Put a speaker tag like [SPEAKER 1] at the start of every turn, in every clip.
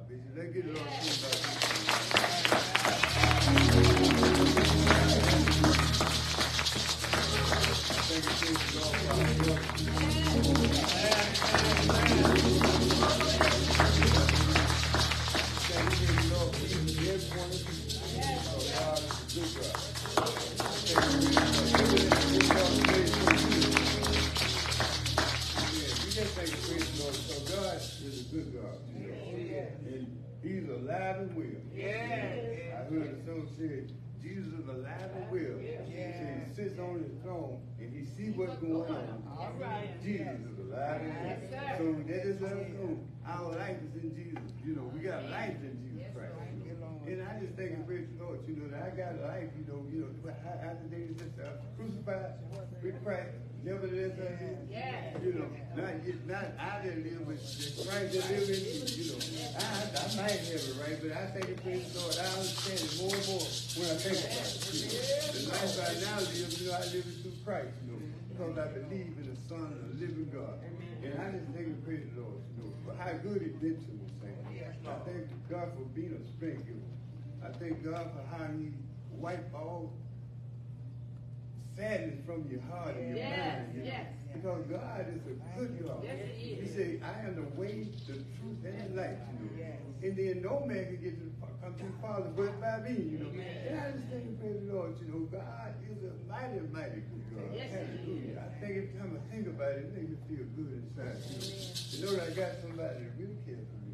[SPEAKER 1] God, Bishop. Sits on his throne and he sees what's going on.
[SPEAKER 2] All right.
[SPEAKER 1] Jesus is alive and.
[SPEAKER 2] Yes.
[SPEAKER 1] So that just let us know our life is in Jesus. You know, we got life in Jesus Christ. you know. And I just thank and praise the Lord, you know, that I got life, you know, you know, but I- after they just uh, crucified with Christ, nevertheless.
[SPEAKER 2] Yes.
[SPEAKER 1] You know, not not I didn't live with the Christ that live in me, you know. I, I might have it right, but I thank and praise the Lord. I understand it more and more when I think about it. You know. The life I now live, you know, I live it through Christ, you know, because I believe in the Son of the living God. And I just thank and praise the Lord, you know, for how good He did to me, saints. I thank God for being a strength giver. I thank God for how He wiped all sadness from your heart and your
[SPEAKER 2] Yes,
[SPEAKER 1] mind. you know.
[SPEAKER 2] yes.
[SPEAKER 1] Because God is a good God.
[SPEAKER 2] Yes, He is.
[SPEAKER 1] He said, I am the way, the truth, and the life, you know. And then no man can get to the, come to the Father but by me, you know. And I just thank and praise the Lord, you know, God is a mighty, mighty good God.
[SPEAKER 2] Yes, He
[SPEAKER 1] Hallelujah. I think every time I think about it, it makes me feel good inside, you know. You know that I got somebody that really cares for me.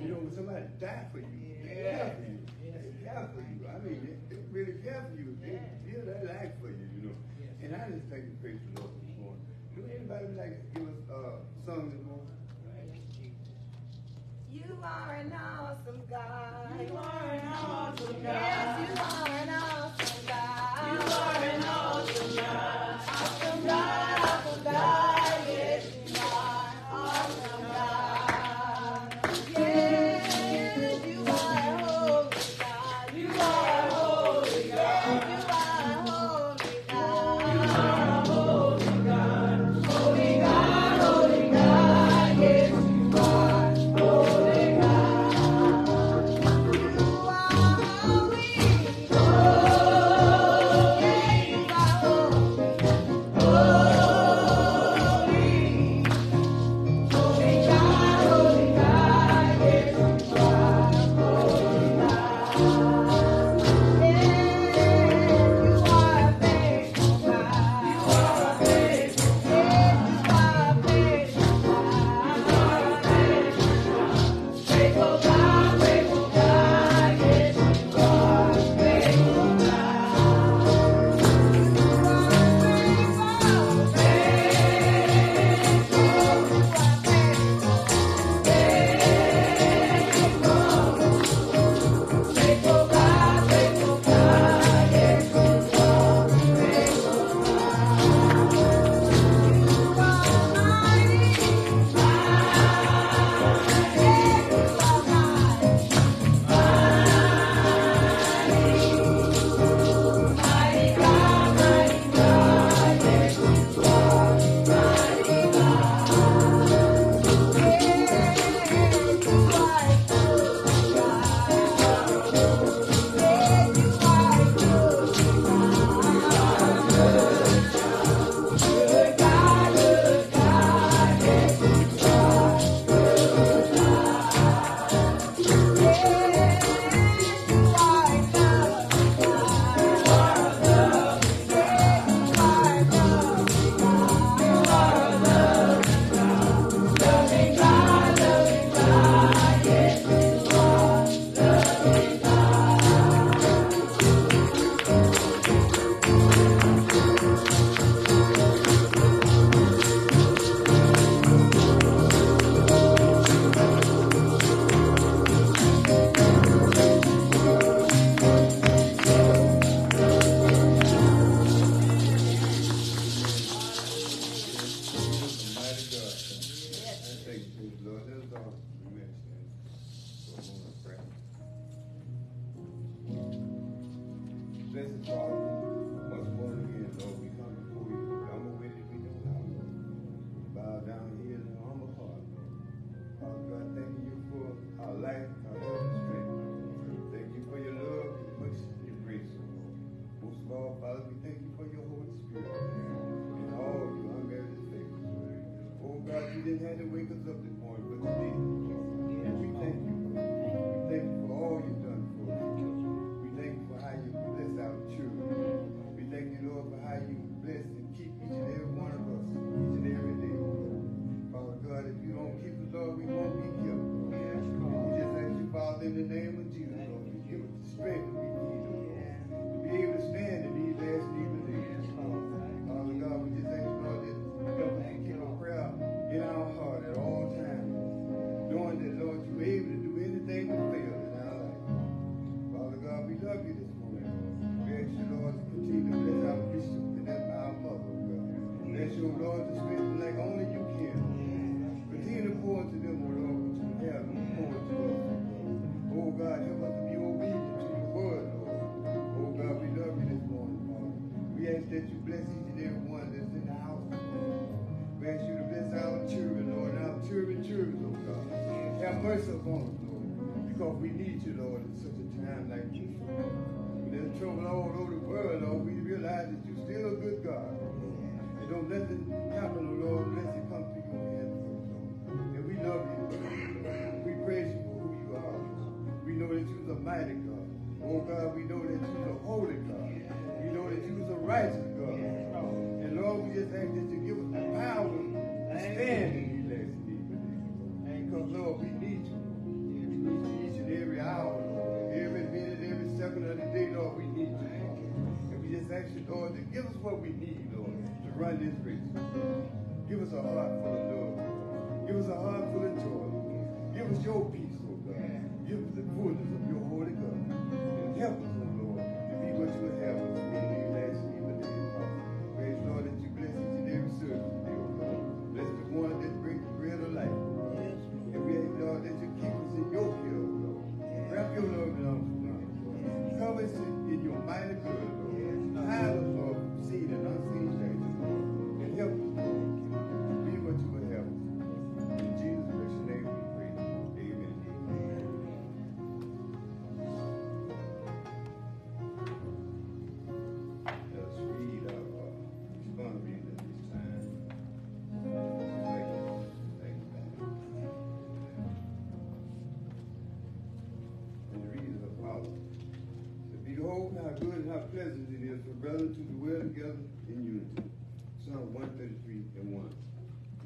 [SPEAKER 1] You know, when somebody died for you, they care for you. They care for you. I mean, they, they really care for you. They give their life for you, you know. And I just thank and praise the Lord this morning. Do anybody would like to give us song this morning?
[SPEAKER 3] You are an awesome God.
[SPEAKER 2] You are an awesome God.
[SPEAKER 3] Yes, you are an awesome God.
[SPEAKER 2] You are an awesome God.
[SPEAKER 3] Awesome God, awesome God. You,
[SPEAKER 1] Lord, in such a time like this. There's trouble all over the world, Lord, we realize that you're still a good God. And don't let it happen, Lord, unless it comes to your Lord. And we love you. We praise you for who you are. We know that you're the mighty God. Oh God, we know that you're the holy God. We know that you're the righteous Give us a heart full of love. Give us a heart full of joy. Give us your peace, oh God. Give us the fullness of your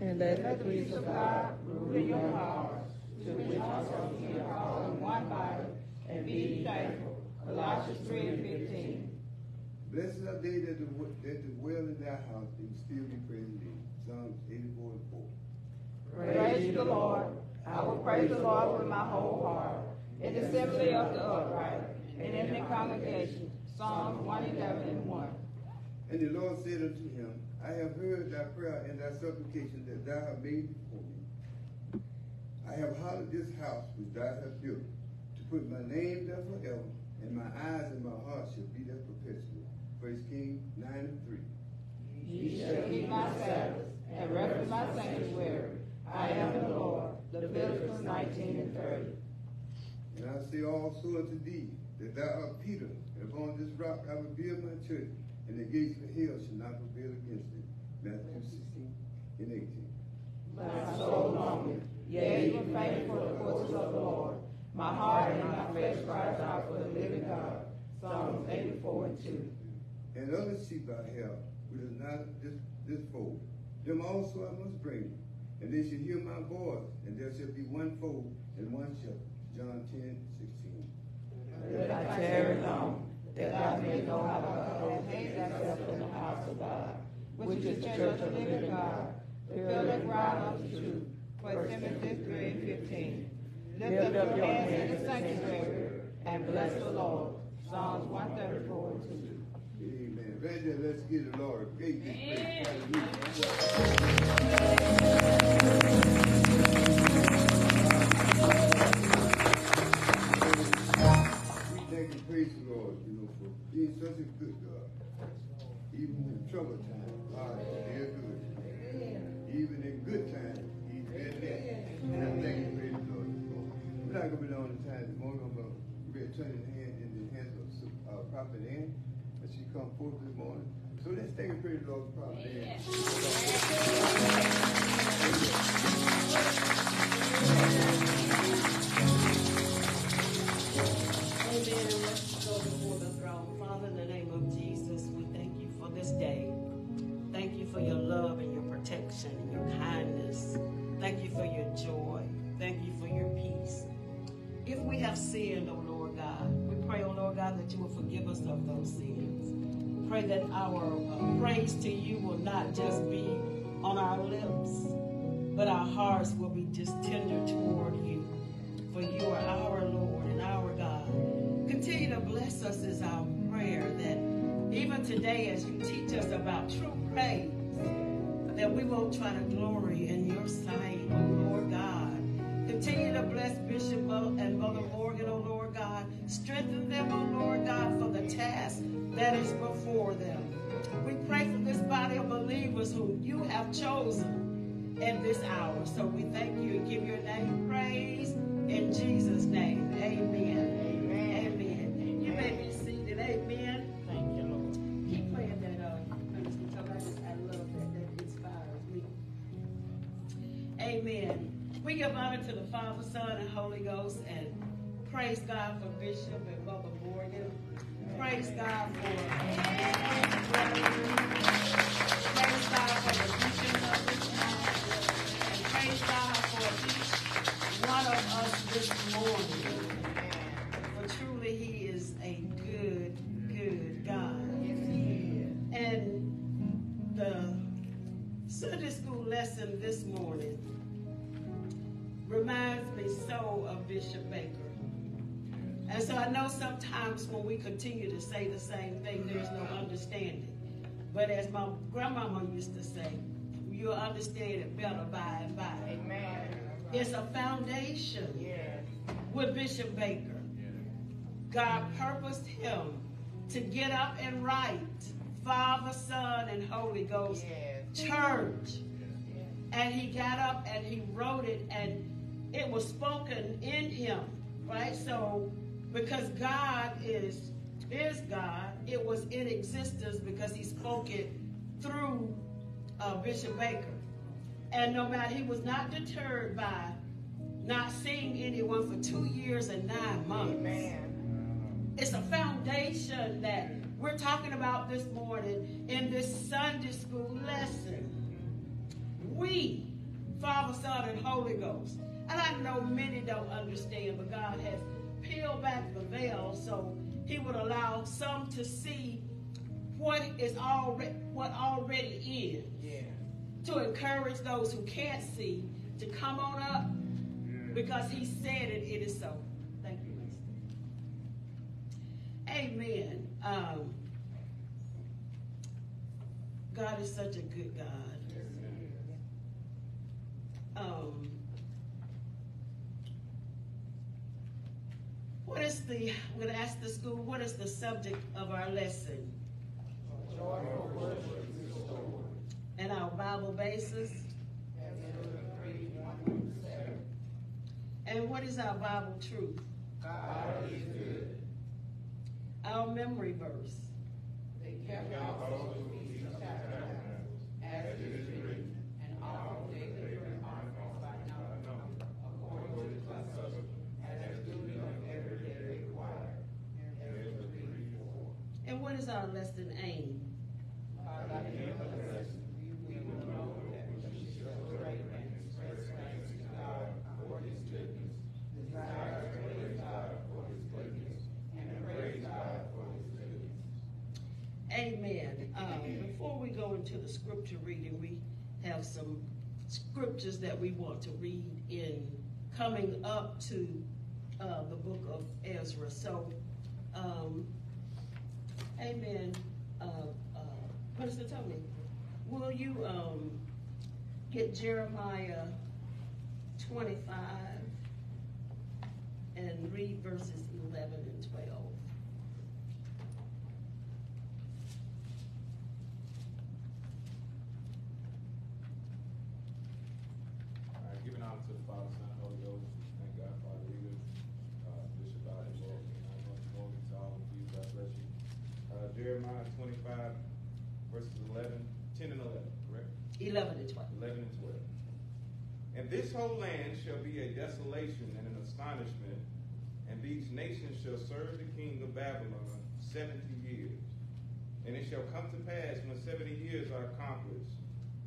[SPEAKER 1] And
[SPEAKER 2] let the peace of God rule in your hearts, to which also ye are all in one body, and be thankful. Colossians 3 and 15.
[SPEAKER 1] Blessed are they that dwell in thy house and still be praising thee. Psalms 84 and 4.
[SPEAKER 2] Praise the Lord. I will praise the Lord with my whole heart. In the assembly of the upright, and in the congregation. Psalms 111 and 1.
[SPEAKER 1] And the Lord said unto him, I have heard thy prayer and thy supplication that thou hast made before me. I have hallowed this house which thou hast built, to put my name there forever, and my eyes and my heart shall be there perpetually. First King 9 and 3.
[SPEAKER 2] Ye shall keep my Sabbaths, and in my sanctuary. I am the Lord. Leviticus 19 and 30.
[SPEAKER 1] And I say also unto thee, that thou art Peter, and upon this rock I will build my church, and the gates of hell shall not prevail against it. Matthew 16 and 18.
[SPEAKER 2] My soul longeth, yea, even faint for the courts of the Lord. My heart and my flesh cries out for the living God. Psalms 84 and 2.
[SPEAKER 1] And other sheep I have, which is not this, this fold. Them also I must bring, and they shall hear my voice, and there shall be one fold and one shepherd. John 10, 16.
[SPEAKER 2] That I tarry long, that thou may know how to behave thyself in the house of God, which is the church of the living God, the building ground of the truth. First Timothy 3 and 15. Lift up your hands in the sanctuary, and bless the Lord. Psalms 134 and 2.
[SPEAKER 1] Amen. Right there, let's give the Lord a great big praise. You being such a good God. Even in trouble times, God is still good. Even in good times, He's been there. And I thank and praise the Lord. We're not going to be on the time this morning, but we're turning the hand in the hands of uh, Prophet Ann as she come forth this morning. So let's thank and praise the Lord Prophet Ann.
[SPEAKER 4] Will forgive us of those sins. Pray that our uh, praise to you will not just be on our lips, but our hearts will be just tender toward you. For you are our Lord and our God. Continue to bless us is our prayer that even today as you teach us about true praise, that we won't try to glory in your sight, oh Lord God. Continue to bless Bishop and Mother Morgan, oh Lord God. Strengthen them, oh Lord God, for the task that is before them. We pray for this body of believers whom you have chosen in this hour. So we thank you and give your name praise in Jesus' name. Amen. Amen. Amen. You may be seated. Amen.
[SPEAKER 2] Thank you, Lord.
[SPEAKER 4] Keep playing that, uh, Minister I just, I love that. That inspires me. Amen. We give honor to the Father, Son, and Holy Ghost, and praise God for Bishop and Mother Morgan. Praise God for praise God for the teaching of this house, and praise God for each one of us this morning. For truly, He is a good, good God. And the Sunday school lesson this morning reminds me so of Bishop Baker. And so I know sometimes when we continue to say the same thing, there's no understanding. But as my grandmama used to say, you'll understand it better by and by.
[SPEAKER 2] Amen.
[SPEAKER 4] It's a foundation
[SPEAKER 2] Yes.
[SPEAKER 4] with Bishop Baker. God purposed him to get up and write Father, Son, and Holy Ghost
[SPEAKER 2] Yes.
[SPEAKER 4] church. And he got up and he wrote it, and it was spoken in him, right? So, because God is is God, it was in existence because he spoke it through uh, Bishop Baker. And no matter, he was not deterred by not seeing anyone for two years and nine months.
[SPEAKER 2] Amen.
[SPEAKER 4] It's a foundation that we're talking about this morning in this Sunday school lesson. We, Father, Son, and Holy Ghost. And I know many don't understand, but God has peeled back the veil so He would allow some to see what is already what already is.
[SPEAKER 2] Yes.
[SPEAKER 4] To encourage those who can't see to come on up because He said it, it is so. Thank you. Amen. Um, God is such a good God. Um, what is the, I'm going to ask the school, what is the subject of our lesson? And our Bible basis?
[SPEAKER 2] Exodus 3, 1 through 7.
[SPEAKER 4] And what is our Bible truth?
[SPEAKER 2] God is good.
[SPEAKER 4] Our memory verse?
[SPEAKER 2] They kept of as it is written, and delivered offerings by number, according to the custom, as the duty of every day required. Exodus 3, 4.
[SPEAKER 4] And what is our lesson aim?
[SPEAKER 2] By the end of the lesson, we will know that we should celebrate and express thanks to God for his goodness, desire to praise God for his goodness, and praise God for his goodness.
[SPEAKER 4] Amen. Um, before we go into the scripture reading, we have some scriptures that we want to read in coming up to uh, the book of Ezra. So, um, amen. Uh, uh, Minister Tony, will you um, get Jeremiah 25 and read verses 11 and 12?
[SPEAKER 5] All right, giving honor to the Father, Son, and Holy Ghost. Thank God for our leaders, uh, Bishop Dr. Morgan, and I'm going to Morgan to all of you. God bless you. Uh, Jeremiah twenty-five, verses 11, 10 and eleven, correct?
[SPEAKER 4] 11 and 12.
[SPEAKER 5] Eleven and twelve. And this whole land shall be a desolation and an astonishment, and these nations shall serve the king of Babylon seventy years. And it shall come to pass when seventy years are accomplished,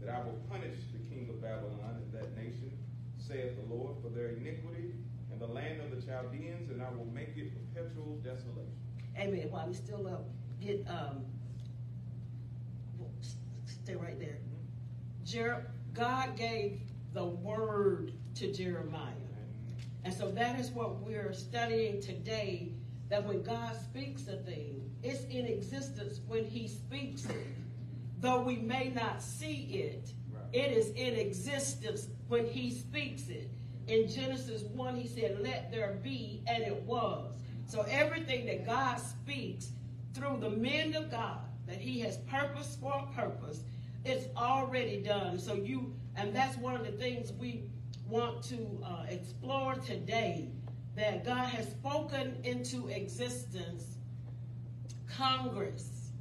[SPEAKER 5] that I will punish the king of Babylon and that nation, saith the Lord, for their iniquity in the land of the Chaldeans, and I will make it perpetual desolation.
[SPEAKER 4] Amen. While we still up, get um, stay right there. Jer- God gave the word to Jeremiah, and so that is what we're studying today. That when God speaks a thing, it's in existence when He speaks it. Though we may not see it,
[SPEAKER 5] Right.
[SPEAKER 4] it is in existence when He speaks it. In Genesis 1, He said, Let there be, and it was. So everything that God speaks through the men of God, that He has purpose for a purpose, it's already done. So you, and that's one of the things we want to uh, explore today. That God has spoken into existence Congress.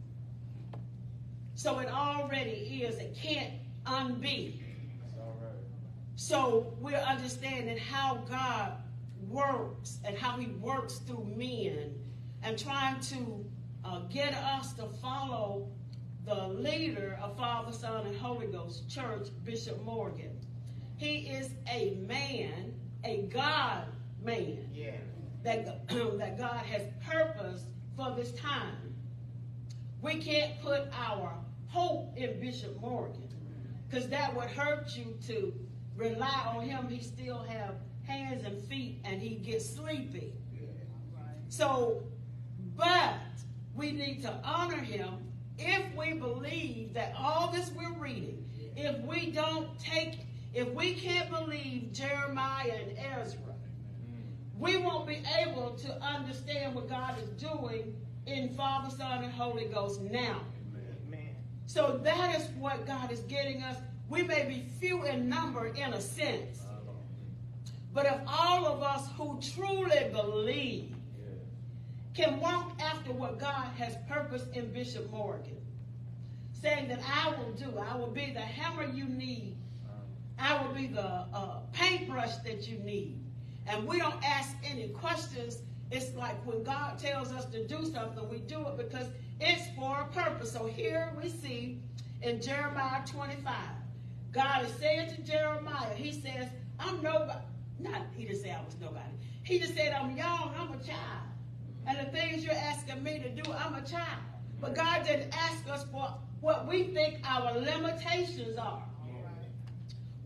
[SPEAKER 4] So it already is. It can't unbe. So we're understanding how God works and how He works through men and trying to uh, get us to follow the leader of Father, Son, and Holy Ghost Church, Bishop Morgan. He is a man, a God man
[SPEAKER 2] Yeah.
[SPEAKER 4] that, that God has purposed for this time. We can't put our hope in Bishop Morgan because that would hurt you to rely on him. He still have hands and feet and he gets sleepy. So, but we need to honor him if we believe that all this we're reading, if we don't take, if we can't believe Jeremiah and Ezra, we won't be able to understand what God is doing in Father, Son, and Holy Ghost now. So that is what God is getting us. We may be few in number in a sense, but if all of us who truly believe can walk after what God has purposed in Bishop Morgan, saying that I will do, I will be the hammer you need, I will be the uh, paintbrush that you need. And we don't ask any questions. It's like when God tells us to do something, we do it because it's for a purpose. So here we see in Jeremiah 25, God is saying to Jeremiah, He says, I'm nobody. Not, He didn't say I was nobody. He just said, I'm young, I'm a child. And the things you're asking me to do, I'm a child. But God didn't ask us for what we think our limitations are.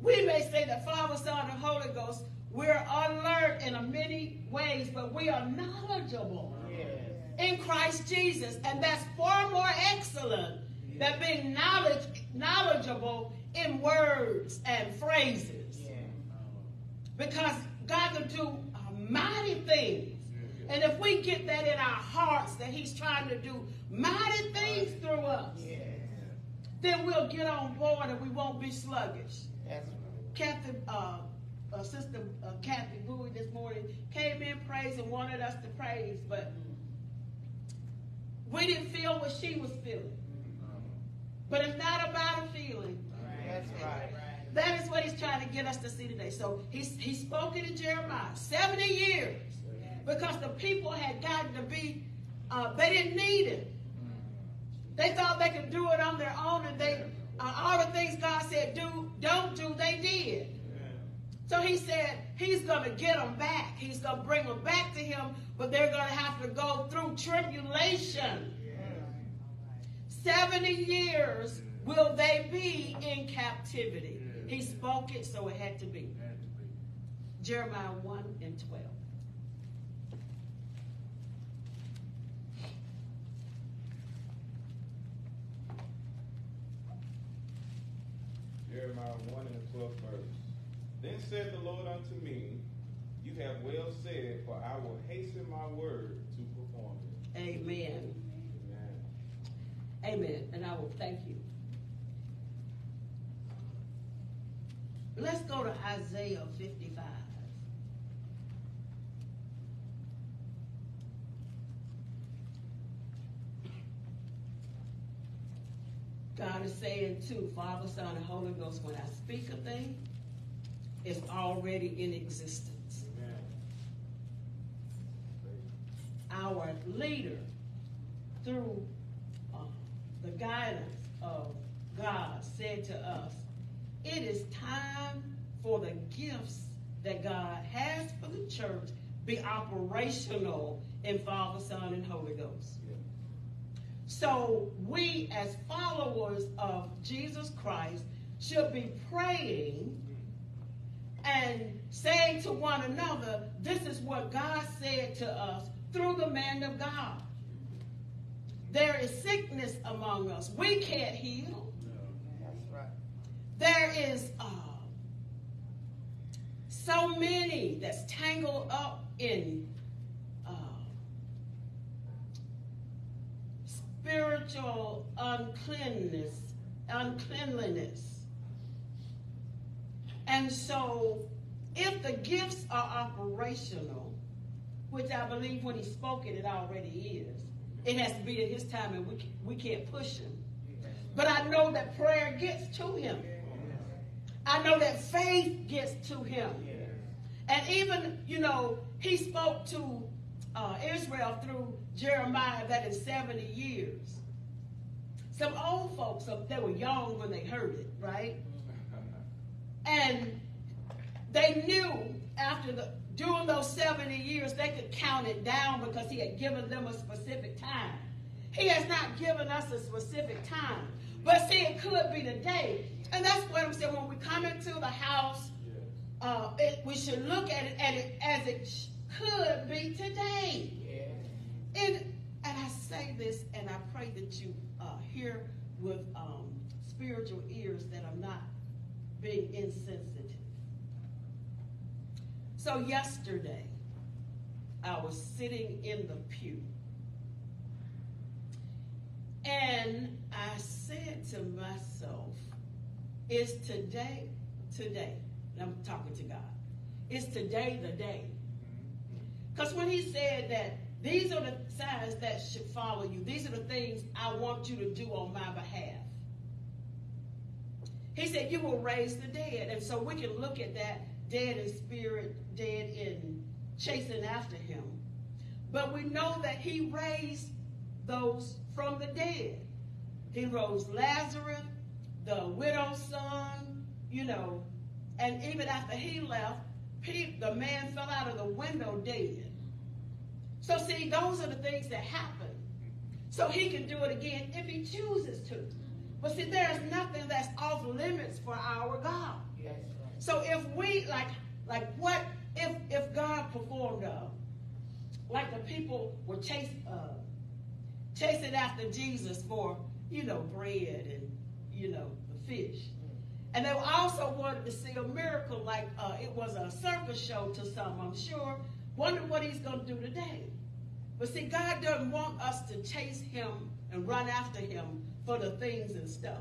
[SPEAKER 4] We may say that Father, Son, and Holy Ghost, we're alert in many ways, but we are knowledgeable
[SPEAKER 2] Yes.
[SPEAKER 4] in Christ Jesus. And that's far more excellent than being knowledge, knowledgeable in words and phrases. Because God can do uh, mighty things. And if we get that in our hearts that He's trying to do mighty things through us,
[SPEAKER 2] Yes.
[SPEAKER 4] then we'll get on board and we won't be sluggish.
[SPEAKER 2] That's
[SPEAKER 4] Kathy, uh, uh, Sister uh, Kathy Bowie this morning came in praise and wanted us to praise, but we didn't feel what she was feeling. But it's not about a feeling.
[SPEAKER 2] That's right.
[SPEAKER 4] That is what he's trying to get us to see today. So he's he spoke it in Jeremiah 70 years because the people had gotten to be uh, they didn't need it. They thought they could do it on their own, and they uh, all the things God said do don't do they did. So he said he's going to get them back. He's going to bring them back to him, but they're going to have to go through tribulation. 70 years will they be in captivity. He spoke it, so it had to be. Jeremiah 1 and 12.
[SPEAKER 5] Jeremiah 1 and the 12th verse. Then said the Lord unto me, You have well said, for I will hasten my word to perform it.
[SPEAKER 4] Amen.
[SPEAKER 5] Amen.
[SPEAKER 4] Amen. And I will thank you. Let's go to Isaiah 55. God is saying too, Father, Son, and Holy Ghost, when I speak a thing, it's already in existence.
[SPEAKER 5] Amen.
[SPEAKER 4] Our leader, through uh, the guidance of God, said to us, it is time for the gifts that God has for the church be operational in Father, Son, and Holy Ghost. So we, as followers of Jesus Christ, should be praying and saying to one another, this is what God said to us through the man of God. There is sickness among us. We can't heal.
[SPEAKER 2] That's right.
[SPEAKER 4] There is uh, so many that's tangled up in uh, spiritual uncleanness, uncleanliness. And so, if the gifts are operational, which I believe when he spoke it, it already is, it has to be at his time and we, we can't push him. But I know that prayer gets to him. I know that faith gets to him. And even, you know, he spoke to uh, Israel through Jeremiah that in 70 years. Some old folks, they were young when they heard it, right? And they knew after the during those 70 years they could count it down because he had given them a specific time. He has not given us a specific time. But see, it could be today. And that's what I'm saying. When we come into the house, uh, it, we should look at it, at it as it could be today. And, and I say this, and I pray that you uh, hear with um, spiritual ears that I'm not being insensitive. So yesterday, I was sitting in the pew, and I said to myself, "Is today, today?" And I'm talking to God. Is today the day? Because when He said that these are the signs that should follow you, these are the things I want you to do on my behalf. He said, You will raise the dead. And so we can look at that dead in spirit, dead in chasing after him. But we know that he raised those from the dead. He rose Lazarus, the widow's son, you know, and even after he left, the man fell out of the window dead. So, see, those are the things that happen. So he can do it again if he chooses to. But see, there's nothing that's off limits for our God. Yes. So if we like, like what if if God performed, uh, like the people were chase, uh, chasing after Jesus for you know bread and you know the fish, and they also wanted to see a miracle, like uh, it was a circus show to some, I'm sure. Wonder what He's going to do today. But see, God doesn't want us to chase Him and run after Him for the things and stuff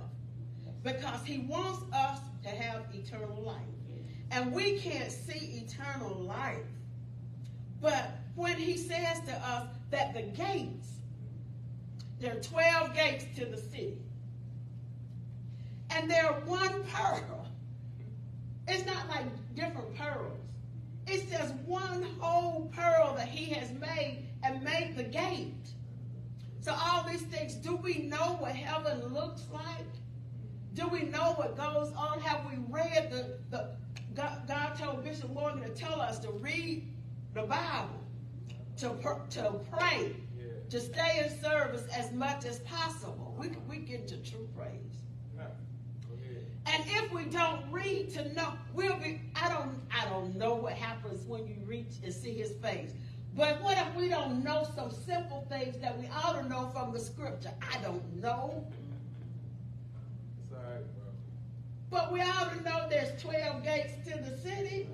[SPEAKER 4] because he wants us to have eternal life. And we can't see eternal life. But when he says to us that the gates, there are 12 gates to the city, and they're one pearl. It's not like different pearls. It's just one whole pearl that he has made and made the gate. So all these things, do we know what heaven looks like? Do we know what goes on? Have we read the, the God, God told Bishop Morgan to tell us to read the Bible, to, to pray, to stay in service as much as possible. We, we get to true praise. And if we don't read to know, we'll be, I don't, I don't know what happens when you reach and see his face. But what if we don't know some simple things that we ought to know from the scripture? I don't know.
[SPEAKER 5] It's all right, bro.
[SPEAKER 4] But we ought to know there's 12 gates to the city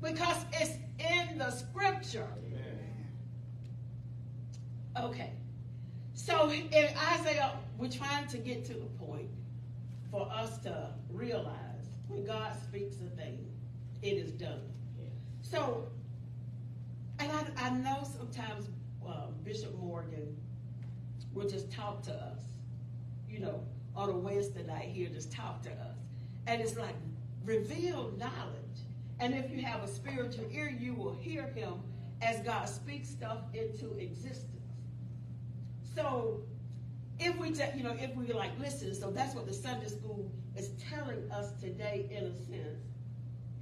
[SPEAKER 4] because it's in the scripture. Okay. So in Isaiah, we're trying to get to the point for us to realize when God speaks a thing, it is done. So, and I, I know sometimes uh, Bishop Morgan will just talk to us, you know, on a Wednesday night here, just talk to us. And it's like revealed knowledge. And if you have a spiritual ear, you will hear him as God speaks stuff into existence. So if we, just, you know, if we like listen, so that's what the Sunday school is telling us today, in a sense,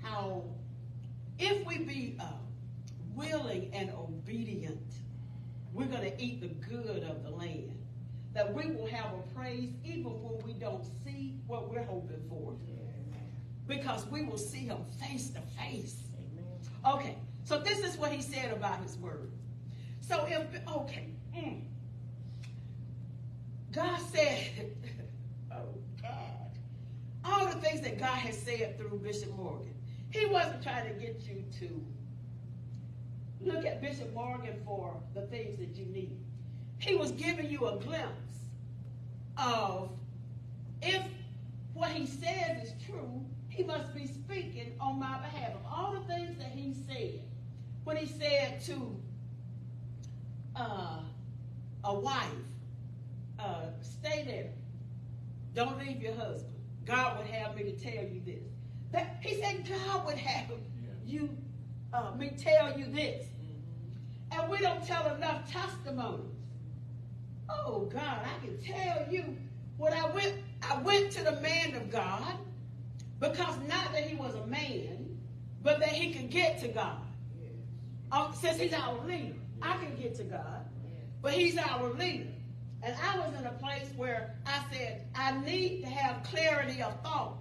[SPEAKER 4] how if we be uh, willing and obedient, we're going to eat the good of the land. That we will have a praise even when we don't see what we're hoping for. Because we will see him face to face. Okay, so this is what he said about his word. So if, okay, mm. God said, oh God, all the things that God has said through Bishop Morgan. He wasn't trying to get you to look at Bishop Morgan for the things that you need. he was giving you a glimpse of if what he says is true, he must be speaking on my behalf. Of all the things that he said, when he said to uh, a wife, uh, stay there, don't leave your husband. God would have me to tell you this. That he said God would have you uh, me tell you this, and we don't tell enough testimonies. Oh God, I can tell you when I went. I went to the man of God because not that he was a man, but that he could get to God. Um, since he's our leader, I can get to God, but he's our leader. And I was in a place where I said, I need to have clarity of thought.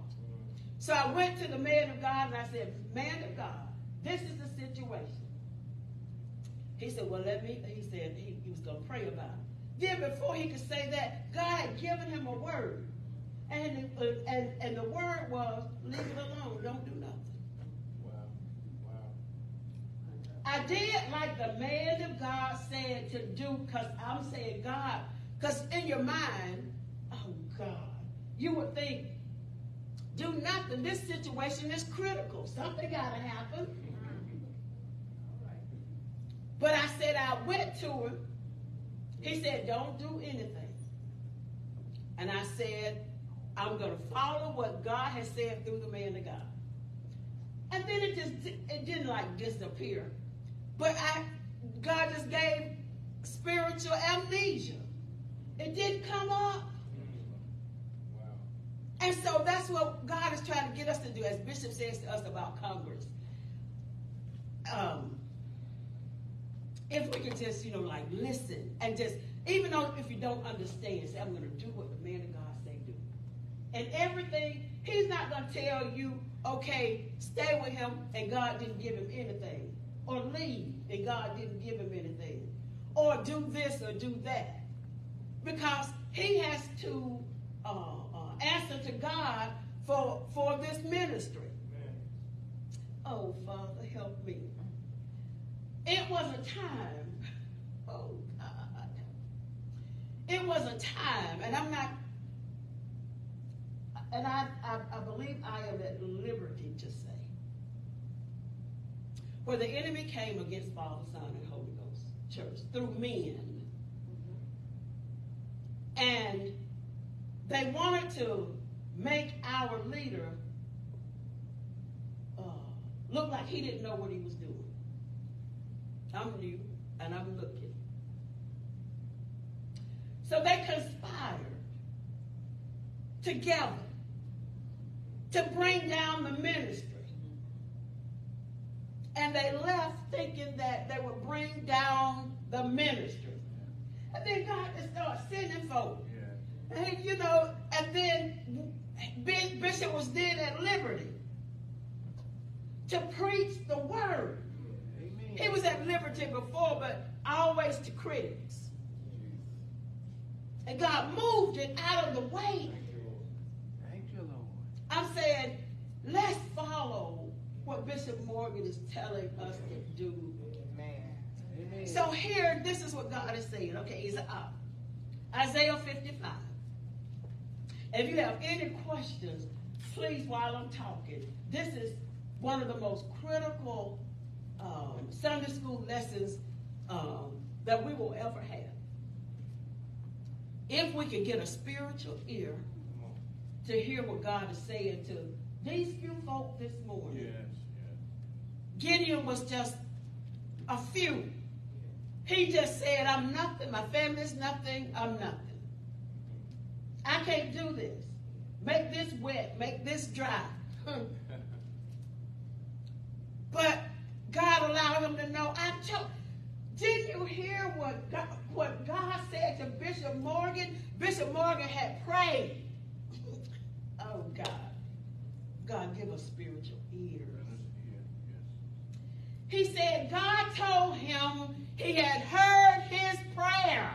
[SPEAKER 4] So I went to the man of God and I said, Man of God, this is the situation. He said, Well, let me, he said he, he was going to pray about it. Then before he could say that, God had given him a word. And, uh, and, and the word was, leave it alone, don't do nothing.
[SPEAKER 5] Wow. Wow.
[SPEAKER 4] I did like the man of God said to do because I'm saying God, because in your mind, oh God, you would think, do nothing. This situation is critical. Something got to happen. But I said, I went to him. He said, don't do anything. And I said, I'm going to follow what God has said through the man of God. And then it just it didn't like disappear. But I God just gave spiritual amnesia. It didn't come up.
[SPEAKER 5] Wow.
[SPEAKER 4] And so that's what God is trying to get us to do, as Bishop says to us about Congress. Um, if we could just, you know, like listen and just, even though if you don't understand, say, I'm going to do what the man of God say do. And everything, he's not going to tell you, okay, stay with him and God didn't give him anything. Or leave and God didn't give him anything. Or do this or do that. Because he has to uh, uh, answer to God for, for this ministry. Oh, Father, help me. It was a time, oh God. It was a time, and I'm not, and I, I, I believe I am at liberty to say, where the enemy came against Father, Son, and Holy Ghost church through men. And they wanted to make our leader uh, look like he didn't know what he was doing. I'm new and I'm looking. So they conspired together to bring down the ministry. And they left thinking that they would bring down the ministry. And then God just started sending folk. And, you know, and then Big Bishop was then at liberty to preach the word. He was at liberty before, but always to critics. And God moved it out of the way.
[SPEAKER 1] Thank you, Lord.
[SPEAKER 4] I'm saying, let's follow what Bishop Morgan is telling us to do.
[SPEAKER 1] Amen.
[SPEAKER 4] So here, this is what God is saying. Okay, is up. Isaiah 55. If you have any questions, please, while I'm talking, this is one of the most critical um, Sunday school lessons um, that we will ever have. If we can get a spiritual ear to hear what God is saying to these few folk this morning.
[SPEAKER 5] Yes.
[SPEAKER 4] Gideon was just a few. He just said, I'm nothing. My family's nothing. I'm nothing. I can't do this. Make this wet. Make this dry. but God allowed him to know. I told. Didn't you hear what God, what God said to Bishop Morgan? Bishop Morgan had prayed. oh God, God give us spiritual ears. He said God told him he had heard his prayer.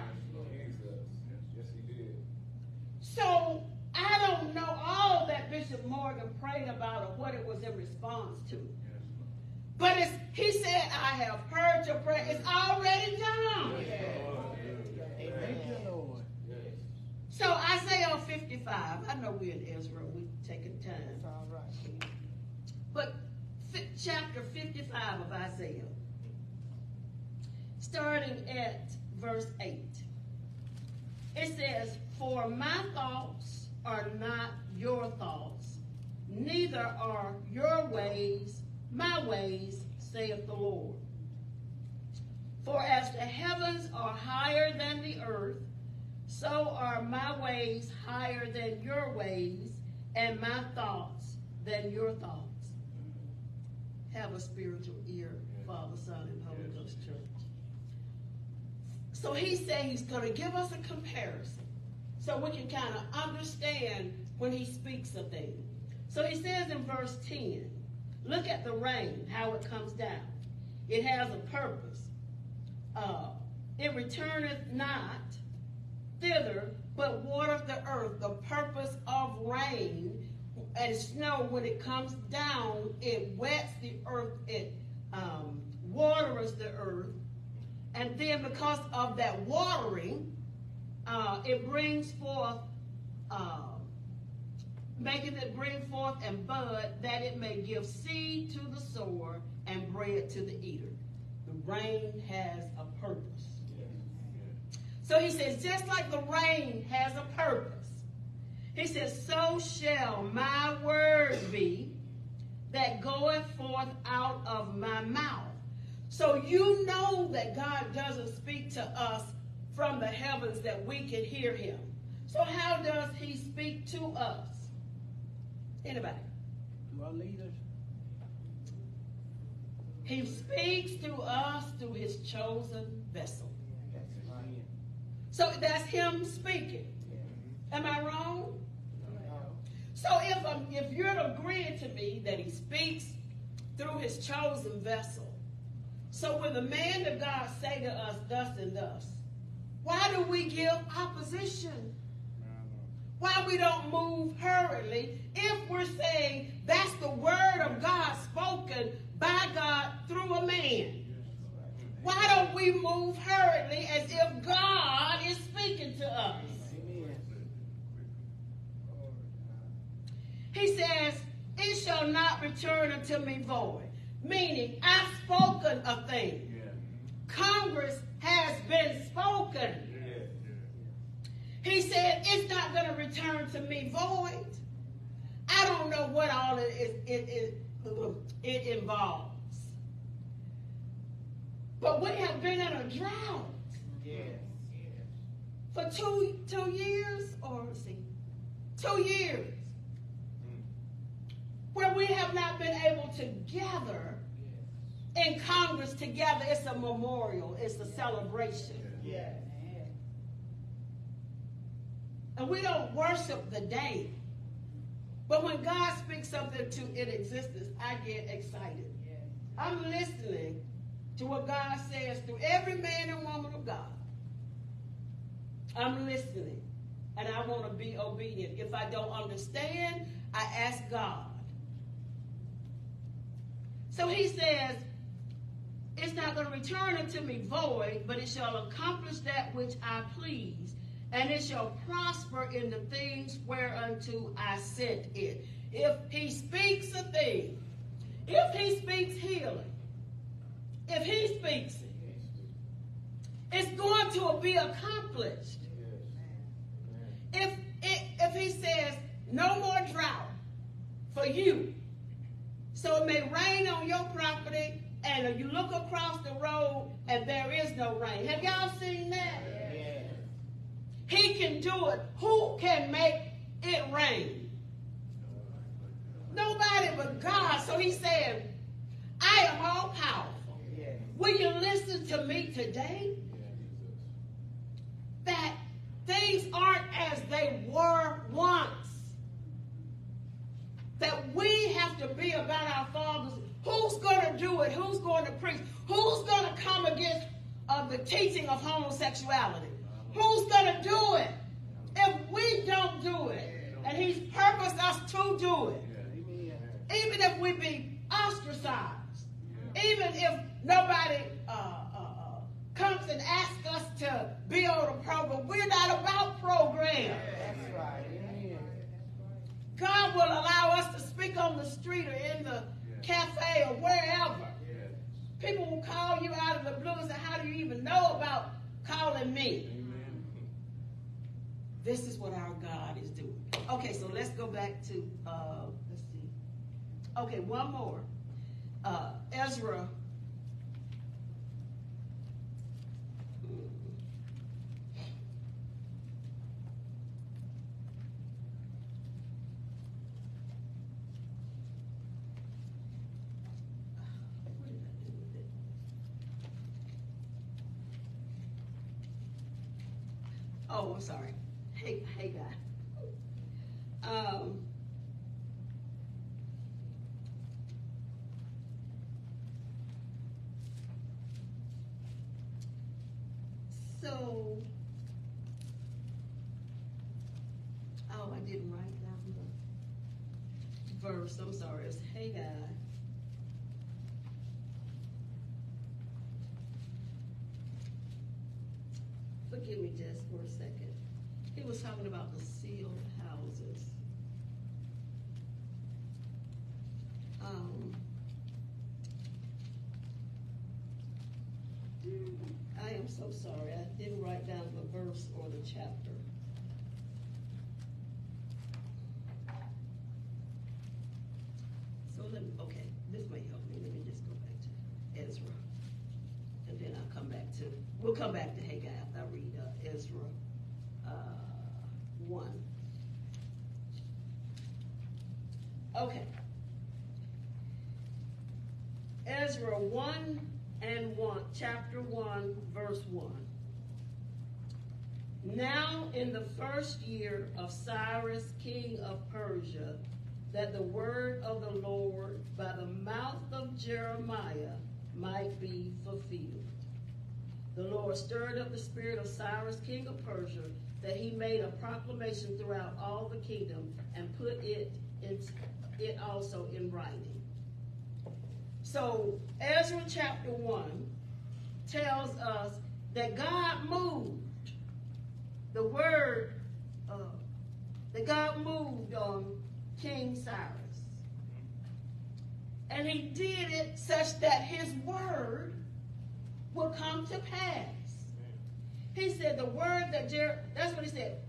[SPEAKER 5] Yes, he did.
[SPEAKER 4] So I don't know all that Bishop Morgan prayed about or what it was in response to. But it's, he said, I have heard your prayer. It's already done. Yes. Amen. So Isaiah 55, I know we're in Ezra, we're taking time.
[SPEAKER 2] It's all right.
[SPEAKER 4] But chapter 55 of Isaiah, starting at verse 8, it says, For my thoughts are not your thoughts, neither are your ways my ways, saith the Lord. For as the heavens are higher than the earth, so are my ways higher than your ways, and my thoughts than your thoughts. Have a spiritual ear, Father, Son, and Holy Ghost Church. So he said he's going to give us a comparison so we can kind of understand when he speaks a thing. So he says in verse 10, look at the rain, how it comes down. It has a purpose. Uh, it returneth not thither, but watereth the earth. The purpose of rain and snow, when it comes down, it wets the earth, it um, waters the earth. And then because of that watering, uh, it brings forth, uh, making it bring forth and bud, that it may give seed to the sower and bread to the eater. The rain has a purpose. So he says, just like the rain has a purpose, he says, so shall my word be that goeth forth out of my mouth. So you know that God doesn't speak to us from the heavens that we can hear him. So how does he speak to us? Anybody?
[SPEAKER 2] To our leaders.
[SPEAKER 4] He speaks to us through his chosen vessel.
[SPEAKER 2] That's right.
[SPEAKER 4] So that's him speaking. Am I wrong? So if um, if you're agreeing to me that he speaks through his chosen vessel, so when the man of God say to us thus and thus, why do we give opposition? Why we don't move hurriedly if we're saying that's the word of God spoken by God through a man? Why don't we move hurriedly as if God is speaking to us? He says, It shall not return unto me void. Meaning, I've spoken a thing. Congress has been spoken. He said, It's not going to return to me void. I don't know what all it, it, it, it involves. But we have been in a drought
[SPEAKER 2] Yes.
[SPEAKER 4] for two, two years, or see, two years, where we have not been able to gather in Congress together. It's a memorial, it's a celebration.
[SPEAKER 2] Yes.
[SPEAKER 4] And we don't worship the day. But when God speaks something to in existence, I get excited. I'm listening to what God says through every man and woman of God. I'm listening. And I want to be obedient. If I don't understand, I ask God. So he says, It's not going to return unto me void, but it shall accomplish that which I please, and it shall prosper in the things whereunto I sent it. If he speaks a thing, if he speaks healing, if he speaks it, it's going to be accomplished. If, if, if he says, no more drought for you, so it may rain on your property, and you look across the road and there is no rain. Have y'all seen that? He can do it. Who can make it rain? Nobody but God. So he said, I am all powerful. Will you listen to me today? That things aren't as they were once. That we have to be about our Father's. Who's going to do it? Who's going to preach? Who's going to come against uh, the teaching of homosexuality? Who's going to do it? If we don't do it, and He's purposed us to do it, even if we be ostracized, even if nobody uh, uh, uh, comes and asks us to be on a program, we're not about program.
[SPEAKER 2] That's right.
[SPEAKER 4] God will allow us to speak on the street or in the cafe or wherever. People will call you out of the blue and say, How do you even know about calling me? This is what our God is doing. Okay, so let's go back to uh let's see. Okay, one more. Uh Ezra. Oh, I'm sorry. Hey, Haggai. Um, so, oh, I didn't write that down the verse. I'm sorry. It's Haggai. Forgive me just for a second. He was talking about the sealed houses. Um, I am so sorry. I didn't write down the verse or the chapter. So let me, okay, this may help me. Let me just go back to Ezra. And then I'll come back to, we'll come back to Haggai after I read uh, Ezra uh, 1. Okay. Ezra 1 and 1, chapter 1, verse 1. Now in the first year of Cyrus, king of Persia, that the word of the Lord by the mouth of Jeremiah might be fulfilled. The Lord stirred up the spirit of Cyrus, king of Persia, that he made a proclamation throughout all the kingdom and put it in, it also in writing. So Ezra chapter 1 tells us that God moved the word uh, that God moved on King Cyrus. And he did it such that his word will come to pass. He said the word that Jer- that's what he said.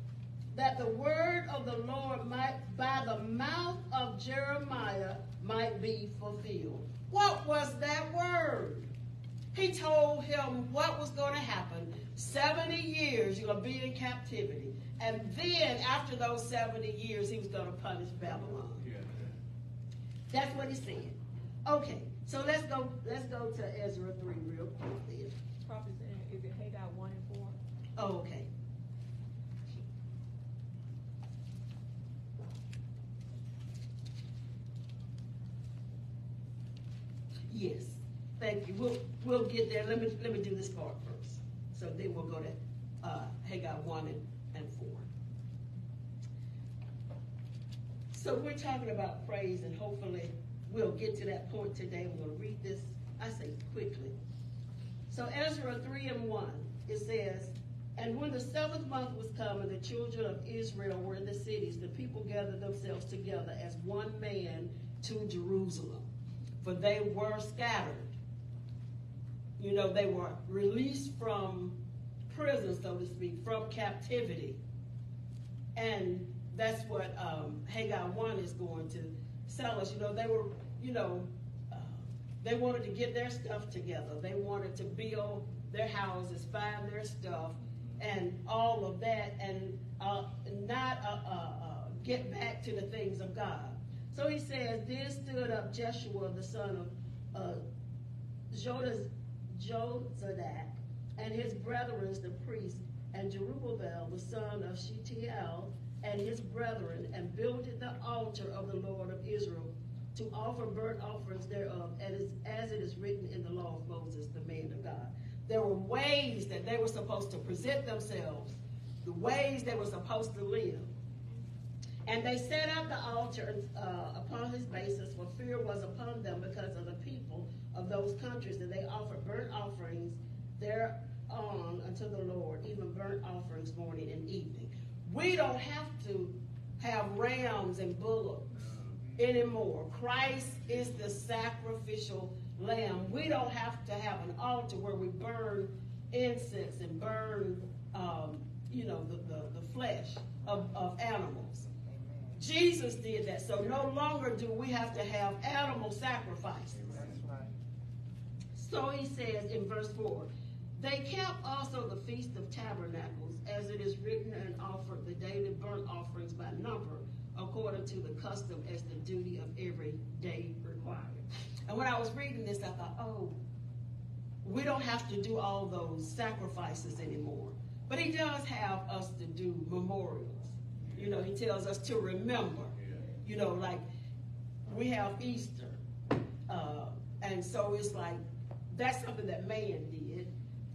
[SPEAKER 4] That the word of the Lord might by the mouth of Jeremiah might be fulfilled. What was that word? He told him what was going to happen. 70 years you're going to be in captivity. And then after those 70 years, he was going to punish Babylon.
[SPEAKER 1] Yeah.
[SPEAKER 4] That's what he said. Okay, so let's go let's go to Ezra 3 real quickly.
[SPEAKER 2] Prophet saying, is it Haggai one and four?
[SPEAKER 4] Oh, okay. Yes, thank you. We'll, we'll get there. Let me, let me do this part first. So then we'll go to, uh, Haggai one and, and four. So we're talking about praise and hopefully we'll get to that point today. We're gonna read this, I say quickly. So Ezra 3 and 1, it says, And when the seventh month was come, and the children of Israel were in the cities, the people gathered themselves together as one man to Jerusalem, for they were scattered. You know, they were released from prison, so to speak, from captivity. And that's what um, Haggai 1 is going to tell us. You know, they were, you know, uh, they wanted to get their stuff together. They wanted to build their houses, find their stuff, and all of that, and uh, not uh, uh, uh, get back to the things of God. So he says, Then stood up Jeshua, the son of uh, Jozadak, and his brethren, the priests, and Zerubbabel, the son of Shealtiel, and his brethren, and builded the altar of the Lord of Israel to offer burnt offerings thereof, as it is written in the law of Moses, the man of God. There were ways that they were supposed to present themselves, the ways they were supposed to live. And they set up the altar uh, upon his basis, for fear was upon them because of the people of those countries, and they offered burnt offerings thereon unto the Lord, even burnt offerings morning and evening. We don't have to have rams and bullocks anymore. Christ is the sacrificial lamb. We don't have to have an altar where we burn incense and burn, um, you know, the, the, the flesh of, of animals. Jesus did that. So no longer do we have to have animal sacrifices. So he says in verse 4 They kept also the Feast of Tabernacles, as it is written, and offered the daily burnt offerings by number, according to the custom as the duty of every day required. And when I was reading this, I thought, oh, we don't have to do all those sacrifices anymore. But he does have us to do memorials. You know, he tells us to remember. You know, like we have Easter. Uh, and so it's like that's something that man did